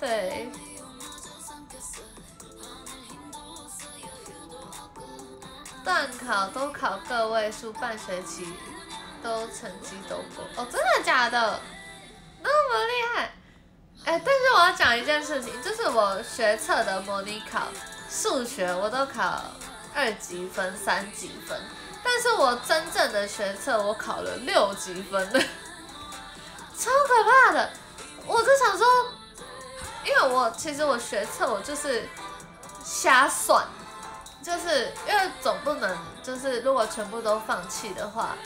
对。段考都考个位数，半学期都成绩都过哦，真的假的？那么厉害？哎，但是我要讲一件事情，就是我学测的模拟考数学我都考二级分、三级分，但是我真正的学测我考了六级分的，[LAUGHS] 超可怕的！我就想说，因为我其实我学测我就是瞎算。就是因为总不能，就是如果全部都放弃的话，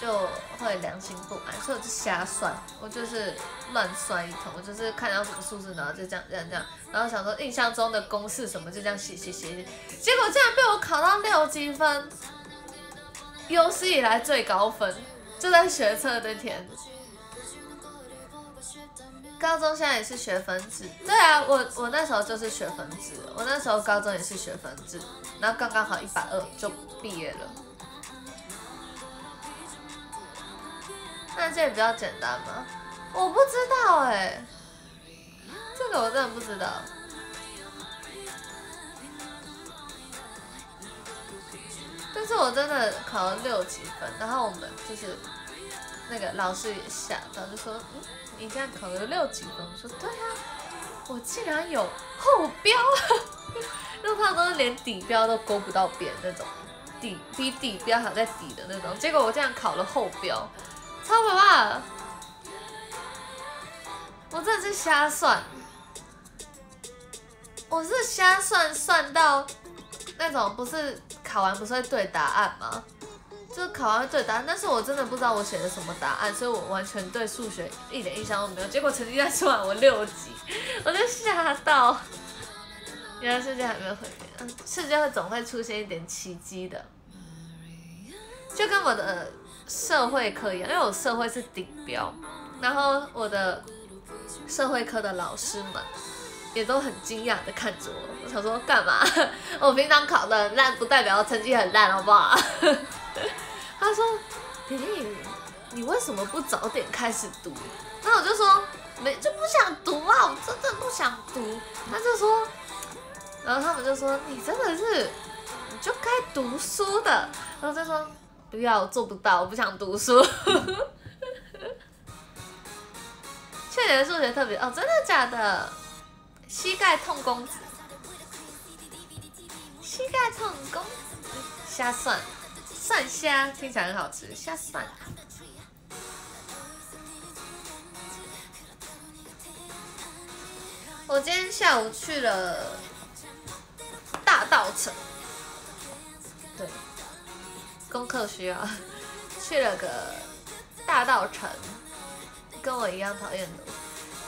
就会良心不安，所以我就瞎算，我就是乱算一通，我就是看到什么数字，然后就这样这样这样，然后想说印象中的公式什么，就这样写写写写，结果竟然被我考到六积分，有史以来最高分，就在学测那天，高中现在也是学分制，对啊，我我那时候就是学分制，我那时候高中也是学分制，然后刚刚好一百二就毕业了。那这也比较简单吗？我不知道哎，这个我真的不知道。但是我真的考了六几分，然后我们就是那个老师也吓到，就说：“嗯，你这样考了六几分？”我说：“对啊，我竟然有后标，因为他都是连底标都勾不到边那种，底比底标还在底的那种，结果我这样考了后标，超可怕！我真的是瞎算，我是瞎算算到那种不是。”考完不是会对答案吗？就考完对答案，但是我真的不知道我写的什么答案，所以我完全对数学一点印象都没有。结果成绩在出来我六级，我就吓到。原来世界还没有毁灭，世界会总会出现一点奇迹的，就跟我的社会课一样，因为我社会是顶标，然后我的社会科的老师们。也都很惊讶的看着我，我想说干嘛？[LAUGHS] 我平常考的烂，不代表我成绩很烂，好不好？他说：“弟弟，你为什么不早点开始读？”那我就说：“没，就不想读啊，我真的不想读。”他就说，然后他们就说：“你真的是，你就该读书的。”然后就说：“不要，我做不到，我不想读书。[LAUGHS] ”去年数学特别哦，真的假的？膝盖痛公子，膝盖痛公子，虾蒜，蒜虾听起来很好吃，虾蒜。我今天下午去了大道城，对，功课需要 [LAUGHS] 去了个大道城，跟我一样讨厌的。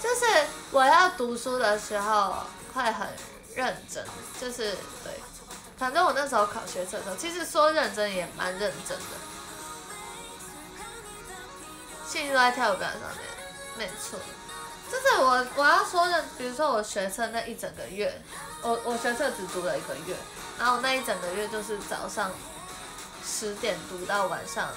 就是我要读书的时候会很认真，就是对，反正我那时候考学测的时候，其实说认真也蛮认真的，心都在跳舞表上面，没错，就是我我要说的，比如说我学测那一整个月，我我学测只读了一个月，然后那一整个月就是早上十点读到晚上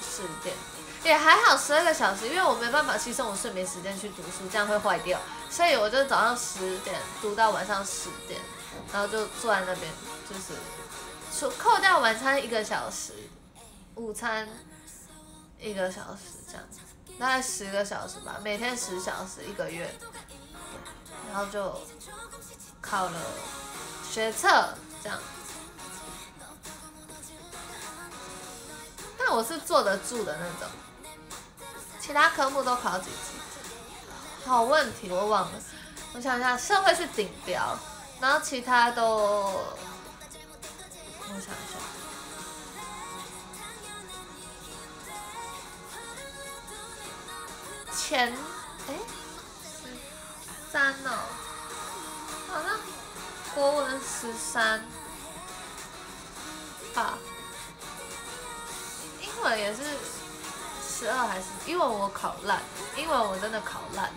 十点。也还好，十二个小时，因为我没办法牺牲我睡眠时间去读书，这样会坏掉，所以我就早上十点读到晚上十点，然后就坐在那边，就是除扣掉晚餐一个小时，午餐一个小时这样子，大概十个小时吧，每天十小时一个月，然后就考了学测这样。但我是坐得住的那种。其他科目都考几级？好问题，我忘了。我想一下，社会是顶标，然后其他都……我想一下，前哎十三哦，好像国文十三吧，英文也是。十二还是因为我考烂，因为我真的考烂，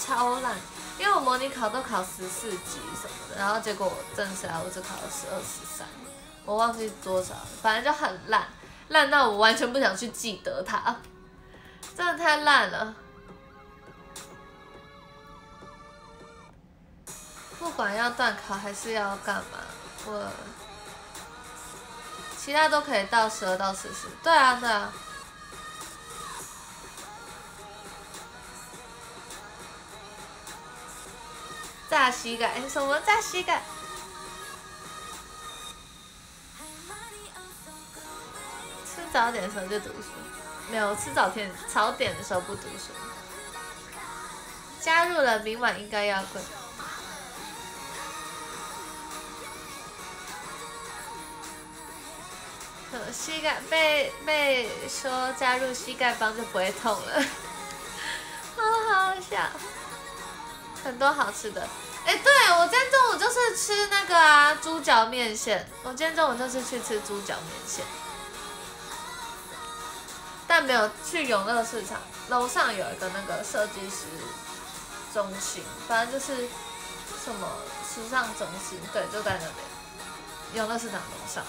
超烂，因为我模拟考都考十四级什么的，然后结果我正式来我只考了十二十三，我忘记多少，反正就很烂，烂到我完全不想去记得它，[LAUGHS] 真的太烂了。不管要断考还是要干嘛，我其他都可以到十二到四十，对啊对啊。炸膝盖？什么炸膝盖？早点的时候就读书，没有吃早点早点的时候不读书。加入了明晚应该要跪。膝盖被被说加入膝盖帮就不会痛了，[LAUGHS] 好好笑。很多好吃的，哎，对我今天中午就是吃那个啊猪脚面线，我今天中午就是去吃猪脚面线，但没有去永乐市场，楼上有一个那个设计师中心，反正就是什么时尚中心，对，就在那边永乐市场楼上。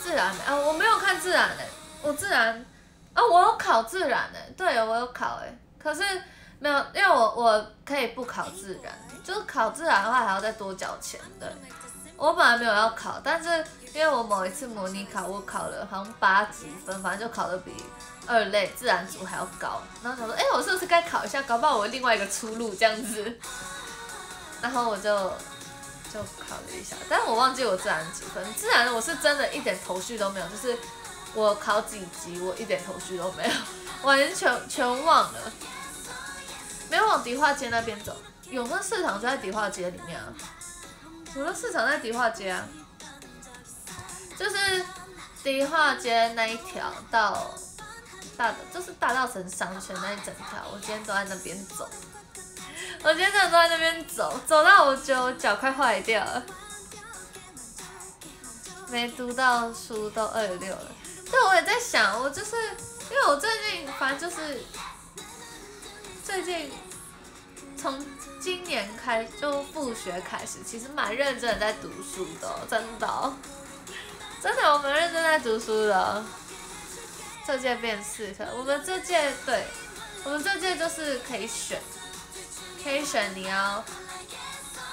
自然啊，我没有看自然诶，我自然啊，我有考自然诶，对，我有考诶，可是没有，因为我我可以不考自然，就是考自然的话还要再多交钱，对。我本来没有要考，但是因为我某一次模拟考，我考了好像八几分，反正就考的比二类自然组还要高，然后想说，哎，我是不是该考一下，搞不好我另外一个出路这样子，[LAUGHS] 然后我就。就考了一下，但是我忘记我自然几分。自然我是真的一点头绪都没有，就是我考几级我一点头绪都没有，完全全忘了。没有往迪化街那边走，永乐市场就在迪化街里面啊。永乐市场在迪化街啊，就是迪化街那一条到大的，就是大道城商圈那一整条，我今天都在那边走。我今天真的都在那边走，走到我觉得我脚快坏掉了。没读到书都二六了，但我也在想，我就是因为我最近反正就是最近从今年开就复学开始，其实蛮认真的在读书的，真的，真的我们认真在读书的。这届变四科，我们这届对，我们这届就是可以选。可以选你要，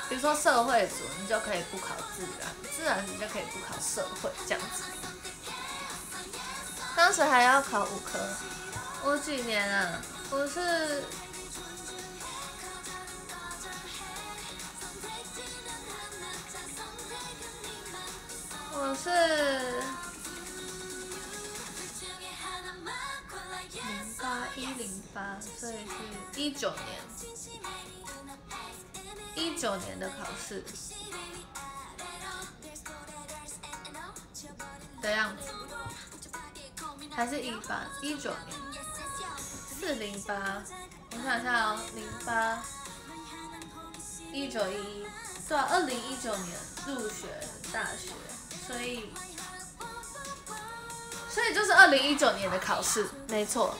比如说社会组，你就可以不考自然；自然你就可以不考社会，这样子。当时还要考五科，我几年啊？我是，我是。零八一零八，所以是一九年，一九年的考试。的样子，还是一八一九年，四零八，我想一下哦，零八。一九一一，对啊，二零一九年入学大学，所以。所以就是二零一九年的考试，没错，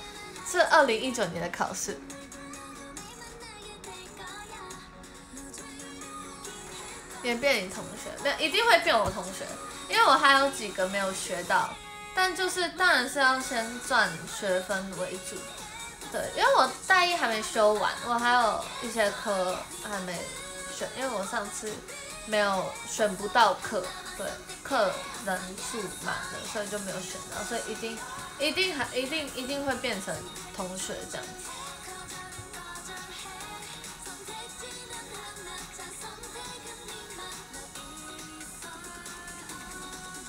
是二零一九年的考试。也变你同学，没有一定会变我同学，因为我还有几个没有学到，但就是当然是要先赚学分为主。对，因为我大一还没修完，我还有一些科还没选，因为我上次没有选不到课。对，课人数满了，所以就没有选到，所以一定一定还一定一定会变成同学这样子。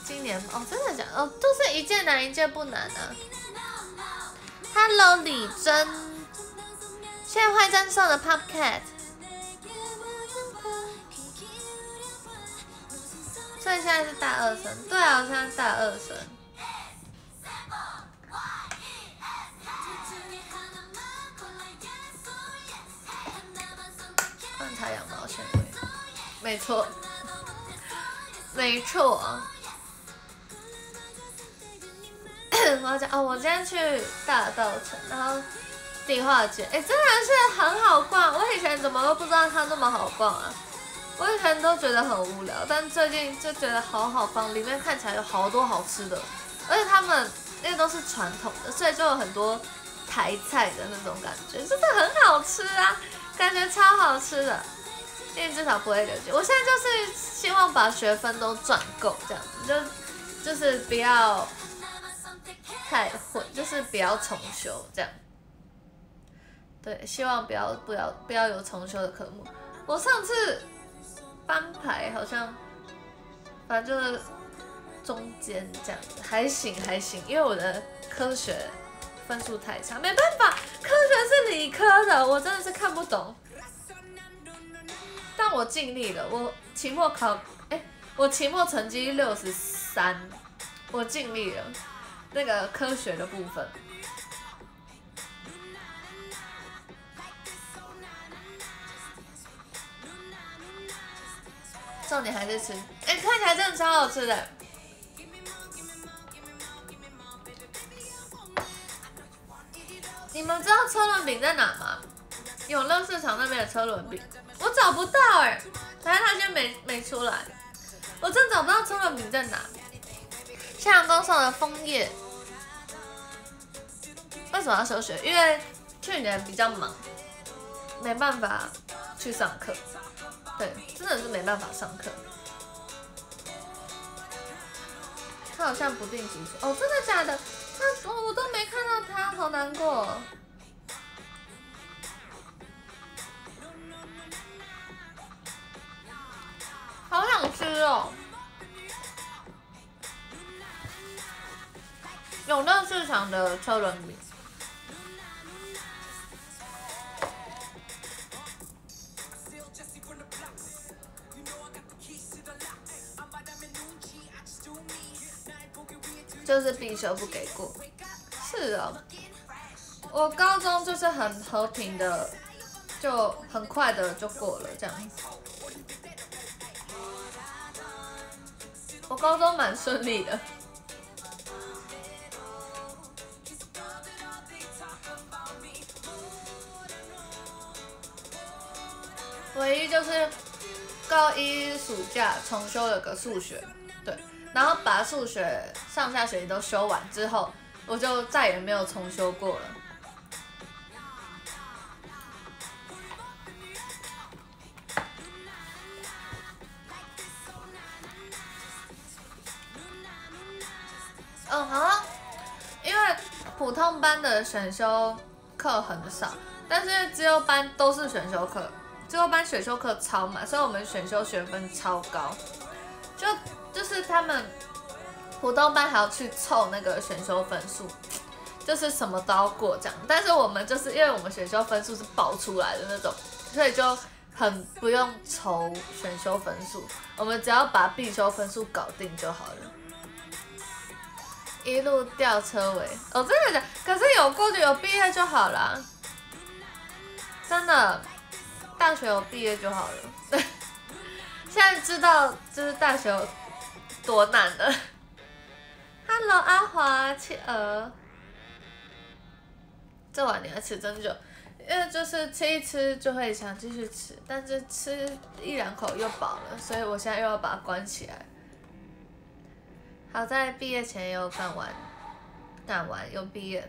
今年哦，真的假？哦，都是一届难一届不难啊。Hello，李真，谢谢坏真送的 Pop Cat。所以现在是大二生，对啊，我现在大二生。观察羊毛纤维，没错，没错。[COUGHS] 我要讲哦，我今天去大稻城，然后地化街，哎，真的是很好逛。我以前怎么都不知道它那么好逛啊？我以前都觉得很无聊，但最近就觉得好好逛，里面看起来有好多好吃的，而且他们那都是传统的，所以就有很多台菜的那种感觉，真的很好吃啊，感觉超好吃的，因为至少不会留级。我现在就是希望把学分都赚够，这样子就就是不要太混，就是不要重修这样。对，希望不要不要不要有重修的科目。我上次。翻牌好像，反正就是中间这样子，还行还行，因为我的科学分数太差，没办法，科学是理科的，我真的是看不懂。但我尽力了，我期末考，哎，我期末成绩六十三，我尽力了，那个科学的部分。重点还是吃，哎，看起来真的超好吃的。你们知道车轮饼在哪吗？永乐市场那边的车轮饼，我找不到哎，反正他现在没没出来，我真找不到车轮饼在哪。向阳刚上的枫叶，为什么要休学？因为去年比较忙，没办法去上课。对，真的是没办法上课。他好像不定期哦，真的假的？他我我都没看到他，好难过。好想吃哦！永乐市场的车轮饼，就是必修不给过。是啊，我高中就是很和平的，就很快的就过了这样。我高中蛮顺利的，唯一就是高一暑假重修了个数学，对，然后把数学上下学期都修完之后，我就再也没有重修过了。嗯，好，因为普通班的选修课很少，但是自由班都是选修课，自由班选修课超满，所以我们选修学分超高。就就是他们普通班还要去凑那个选修分数，就是什么都要过这样。但是我们就是因为我们选修分数是爆出来的那种，所以就很不用愁选修分数，我们只要把必修分数搞定就好了。一路吊车尾哦，真的假？可是有过就有毕业就好了，真的，大学有毕业就好了。[LAUGHS] 现在知道就是大学有多难了。Hello，阿华，企鹅，这碗你要吃真久，因为就是吃一吃就会想继续吃，但是吃一两口又饱了，所以我现在又要把它关起来。好在毕业前有干完，干完又毕业。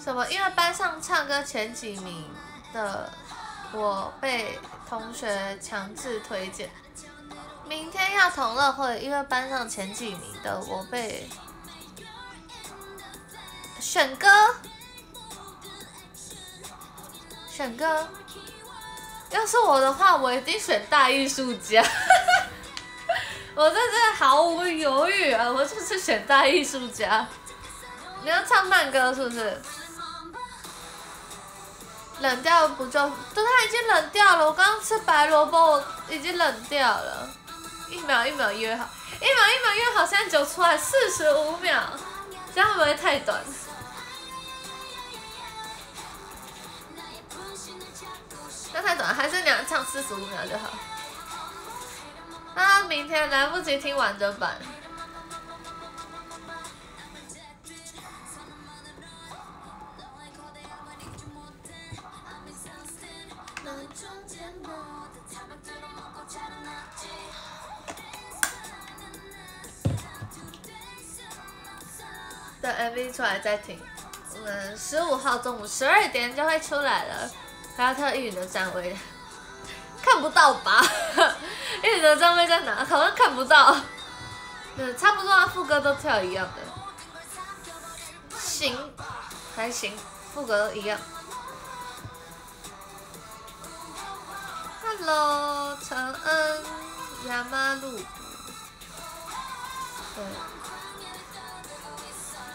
什么？因为班上唱歌前几名的，我被同学强制推荐。明天要同乐会，因为班上前几名的，我被选歌，选歌。要是我的话，我一定选大艺术家。[LAUGHS] 我在这毫无犹豫啊！我就是选大艺术家。你要唱慢歌是不是？冷掉不就？都他已经冷掉了。我刚刚吃白萝卜，我已经冷掉了。一秒一秒约好，一秒一秒约好。现在九出来四十五秒，这样会不会太短？那太短，还是你要唱四十五秒就好。啊，明天来不及听完整版。等 MV 出来再听。我们十五号中午十二点就会出来了。还要跳玉女的站位，看不到吧？[LAUGHS] 玉女的站位在哪？好像看不到。嗯，差不多啊，副歌都跳一样的。行，还行，副歌都一样。Hello，长安亚马路。对。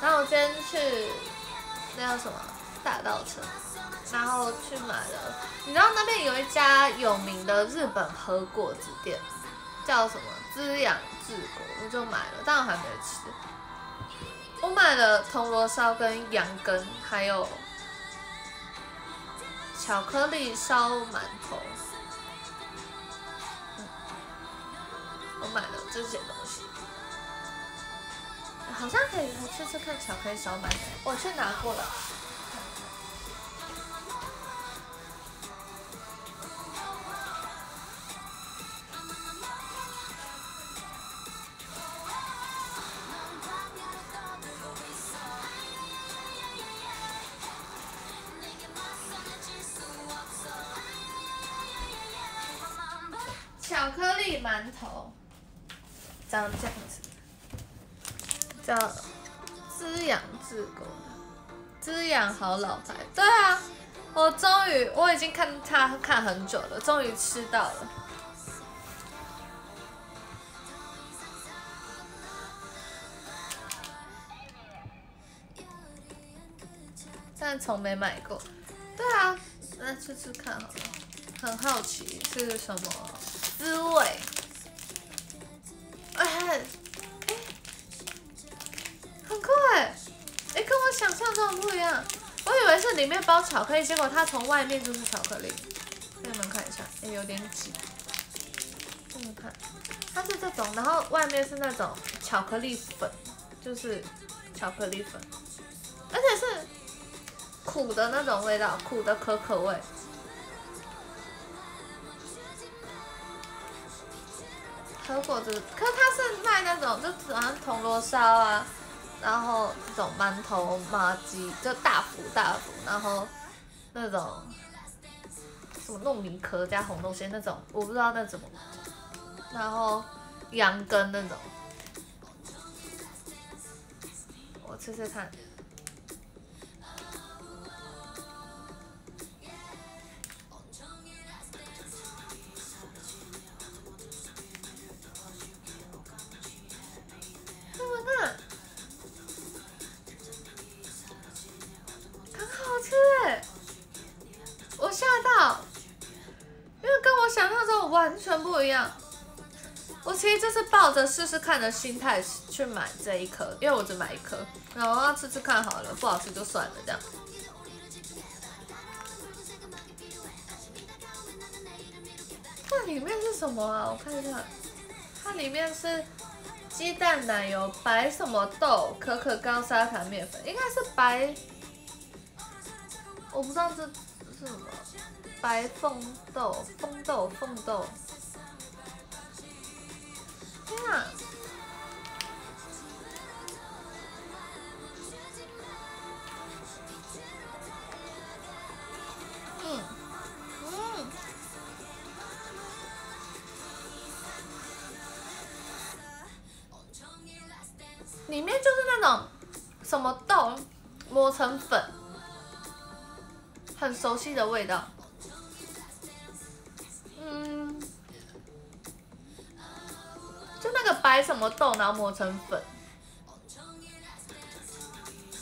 然后我今天去，那叫什么？大道城。然后去买了，你知道那边有一家有名的日本和果子店，叫什么滋养治国，我就买了，但我还没吃。我买了铜锣烧跟羊羹，还有巧克力烧馒头。我买了这些东西。好像可以我试试看巧克力烧馒头，我去拿过了。看他看很久了，终于吃到了。但从没买过。对啊，那吃吃看好了，很好奇是什么。滋味，里面包巧克力，结果它从外面就是巧克力，给你们看一下，哎，有点挤，给你们看，它是这种，然后外面是那种巧克力粉，就是巧克力粉，而且是苦的那种味道，苦的可可味。和果子，可它是卖那种，就好像铜锣烧啊，然后那种馒头、麻鸡，就大福大福，然后那种什么糯米壳加红豆馅那种，我不知道那怎么，然后羊羹那种，我吃吃看。试试看的心态去买这一颗，因为我只买一颗，然后吃吃看好了，不好吃就算了这样。它里面是什么啊？我看一下，它里面是鸡蛋奶油、白什么豆、可可膏、砂糖、面粉，应该是白，我不知道这是什么，白凤豆、凤豆、凤豆。嗯嗯，里面就是那种什么豆磨成粉，很熟悉的味道。白什么豆，然后磨成粉。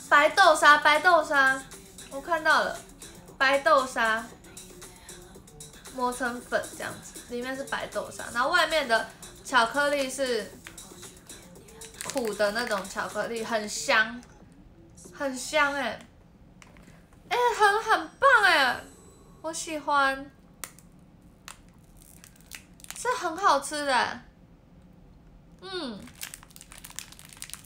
白豆沙，白豆沙，我看到了，白豆沙。磨成粉这样子，里面是白豆沙，然后外面的巧克力是苦的那种巧克力，很香，很香哎，哎，很很棒哎，我喜欢，是很好吃的。嗯，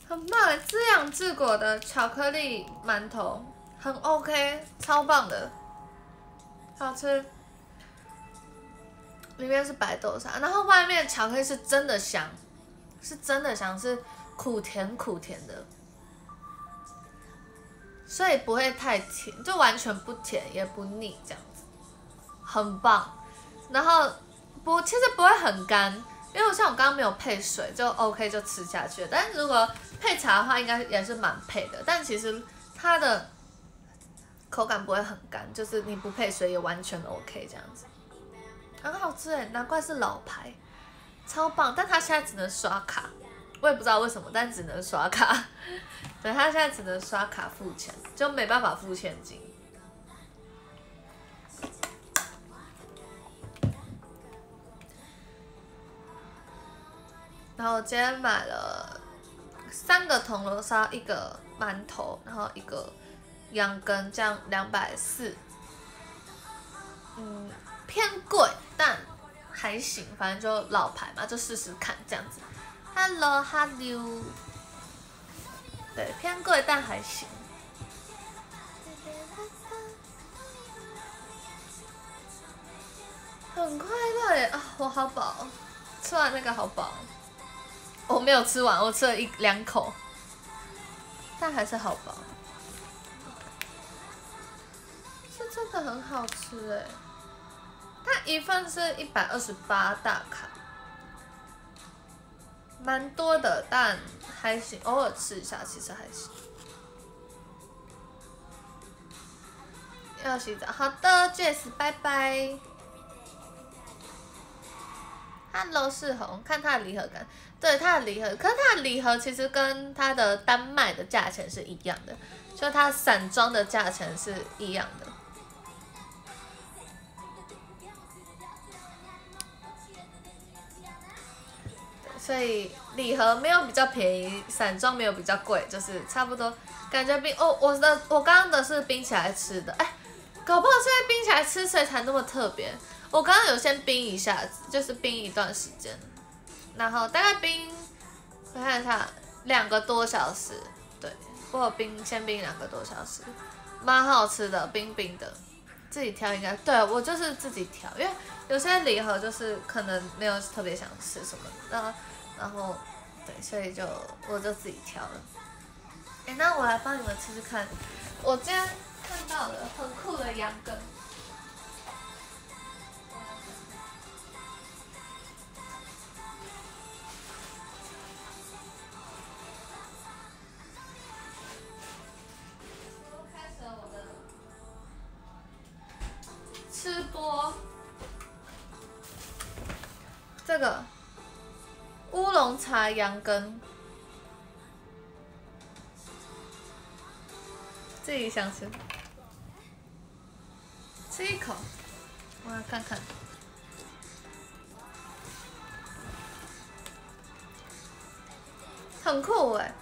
很棒，滋养治果的巧克力馒头，很 OK，超棒的，好吃。里面是白豆沙，然后外面巧克力是真的香，是真的香，是苦甜苦甜的，所以不会太甜，就完全不甜也不腻这样子，很棒。然后不，其实不会很干。因为像我刚刚没有配水，就 OK 就吃下去。但是如果配茶的话，应该也是蛮配的。但其实它的口感不会很干，就是你不配水也完全 OK 这样子，很好吃哎，难怪是老牌，超棒。但它现在只能刷卡，我也不知道为什么，但只能刷卡。[LAUGHS] 对，它现在只能刷卡付钱，就没办法付现金。然后今天买了三个铜锣烧，一个馒头，然后一个羊羹，这样两百四，嗯，偏贵，但还行，反正就老牌嘛，就试试看这样子。Hello，Hello，偏贵，但还行。很快乐耶啊！我好饱，吃完那个好饱。我没有吃完，我吃了一两口，但还是好饱。是真的很好吃哎，它一份是一百二十八大卡，蛮多的，但还行，偶尔吃一下其实还行。要洗澡，好的，Jess，拜拜。Hello，世红，看它的礼盒感，对它的礼盒，可是它的礼盒其实跟它的单卖的价钱是一样的，就它散装的价钱是一样的。所以礼盒没有比较便宜，散装没有比较贵，就是差不多。感觉冰哦，我的我刚刚的是冰起来吃的，哎，搞不好现在冰起来吃所以才那么特别。我刚刚有先冰一下子，就是冰一段时间，然后大概冰，我看一下，两个多小时，对，我有冰先冰两个多小时，蛮好吃的，冰冰的，自己挑应该，对我就是自己挑，因为有些礼盒就是可能没有特别想吃什么，然然后，对，所以就我就自己挑了。哎，那我来帮你们吃吃看。我今天看到了很酷的羊羹。吃播，这个。乌龙茶羊羹，自己想吃，吃一口，我要看看，很酷哎！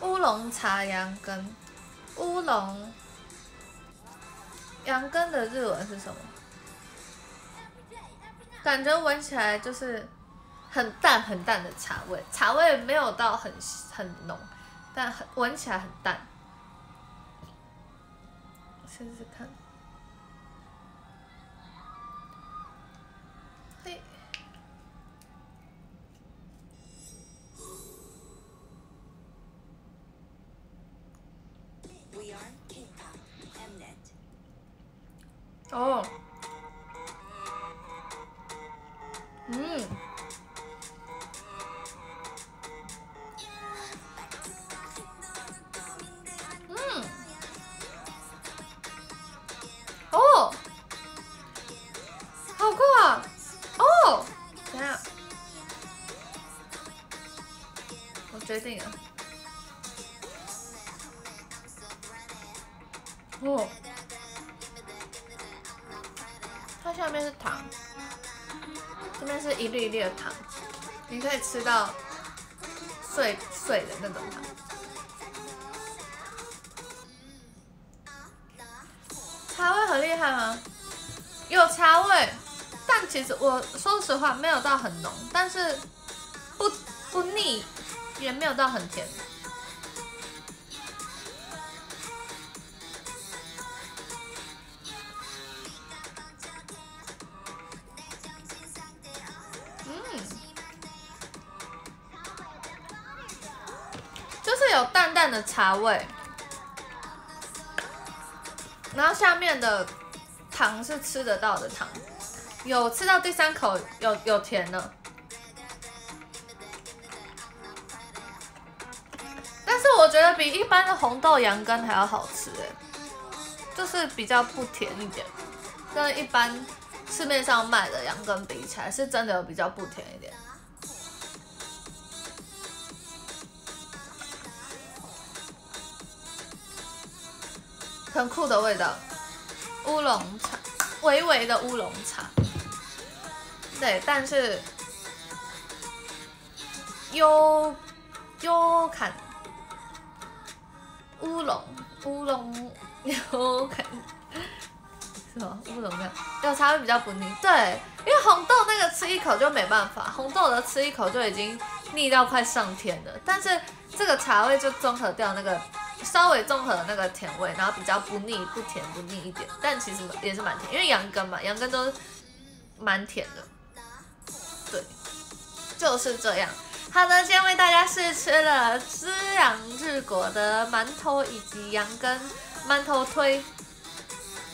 乌龙茶羊羹，乌龙。杨根的日文是什么？感觉闻起来就是。很淡很淡的茶味，茶味没有到很很浓，但很闻起来很淡。试试看。哦。吃到碎碎的那种糖。茶味很厉害吗？有茶味，但其实我说实话没有到很浓，但是不不腻，也没有到很甜。的茶味。然后下面的糖是吃得到的糖，有吃到第三口有有甜的，但是我觉得比一般的红豆羊羹还要好吃哎，就是比较不甜一点，跟一般市面上卖的羊羹比起来，是真的比较不甜一点。很酷的味道，乌龙茶，微微的乌龙茶，对，但是优优看乌龙乌龙优看是吗？乌龙的 [LAUGHS] 有茶味比较不腻，对，因为红豆那个吃一口就没办法，红豆的吃一口就已经腻到快上天了，但是这个茶味就综合掉那个稍微综合那个甜味，然后比较不腻不甜不腻一点，但其实也是蛮甜，因为羊羹嘛，羊羹都蛮甜的。对，就是这样。好的，今天为大家试吃了滋养日果的馒头以及羊羹馒头推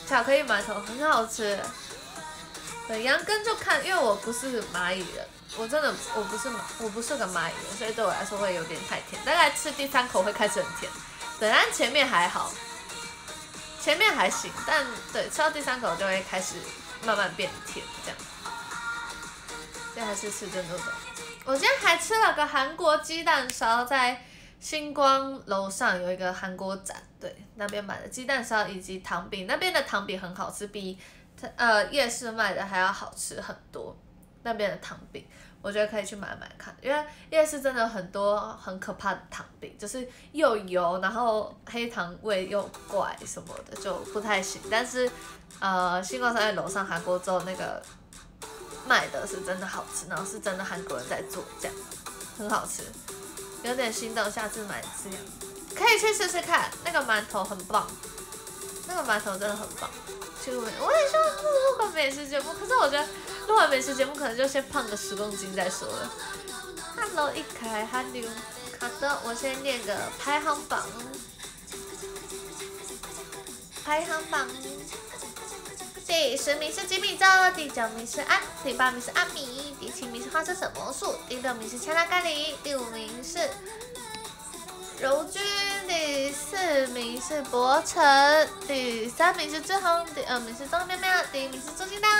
巧克力馒头，很好吃。对，羊羹就看，因为我不是蚂蚁人，我真的我不是蚂我不是个蚂蚁人，所以对我来说会有点太甜，大概吃第三口会开始很甜。对，但前面还好，前面还行，但对吃到第三口就会开始慢慢变甜，这样。这还是吃真的的。我今天还吃了个韩国鸡蛋烧，在星光楼上有一个韩国展，对，那边买的鸡蛋烧以及糖饼，那边的糖饼很好吃，比呃夜市卖的还要好吃很多。那边的糖饼，我觉得可以去买买看，因为夜市真的很多很可怕的糖饼，就是又油，然后黑糖味又怪什么的，就不太行。但是呃星光商业楼上韩国粥那个。卖的是真的好吃，然后是真的韩国人在做，这样很好吃，有点心动，下次买一次，可以去试试看。那个馒头很棒，那个馒头真的很棒。我也希望录录个美食节目，可是我觉得录完美食节目可能就先胖个十公斤再说了。Hello，一开，Hello，好的，我先念个排行榜，排行榜。第十名是吉米粥，第九名是安，第八名是阿米，第七名是花生什魔术，第六名是恰拉咖喱，第五名是柔君，第四名是博成，第三名是志宏，第二名是张喵喵，第一名是朱金当。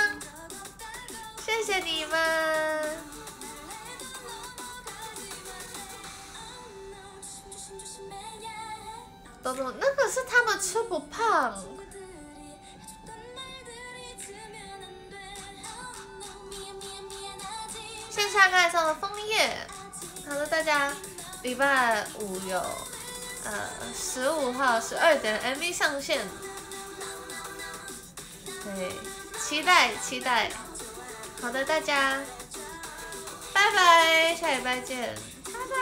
谢谢你们。东东，那个是他们吃不胖。线下开送的枫叶，好了，大家礼拜五有呃十五号十二点 MV 上线，对，期待期待，好的，大家拜拜，下礼拜见，拜拜，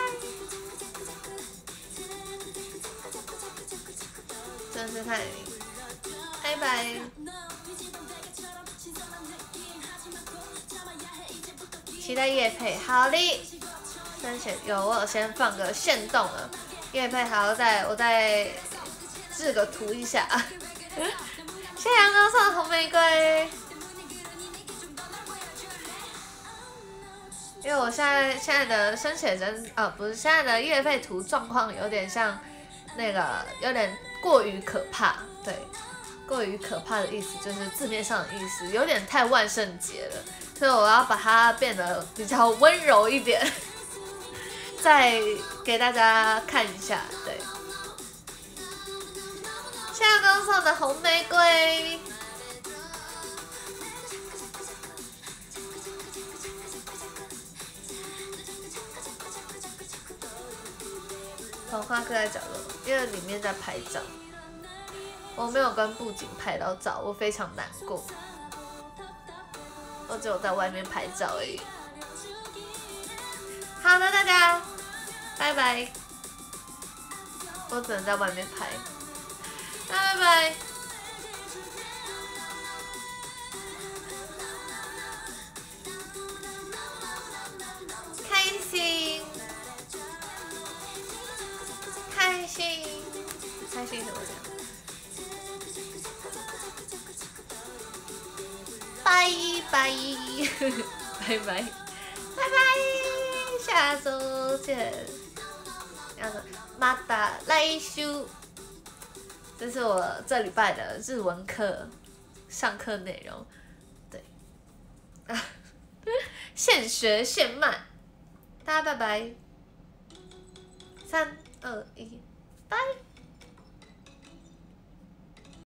真是太，拜拜。期待叶配，好的，先有我先放个线动了，叶配好，再我再制个图一下。[LAUGHS] 谢阳光送的红玫瑰，因为我现在现在的生写真啊，不是现在的叶配图状况有点像那个有点过于可怕，对，过于可怕的意思就是字面上的意思，有点太万圣节了。所以我要把它变得比较温柔一点，再给大家看一下，对。夏刚送的红玫瑰，黄花搁在角落，因为里面在拍照，我没有跟布景拍到照，我非常难过。我只有在外面拍照而已。好的，大家，拜拜。我只能在外面拍，拜拜。开心，开心，开心什么的？拜拜，拜拜，拜拜，下周见。那个马达来修，这是我这礼拜的日文课上课内容。对，啊，[LAUGHS] 现学现卖，大家拜拜。三二一，拜。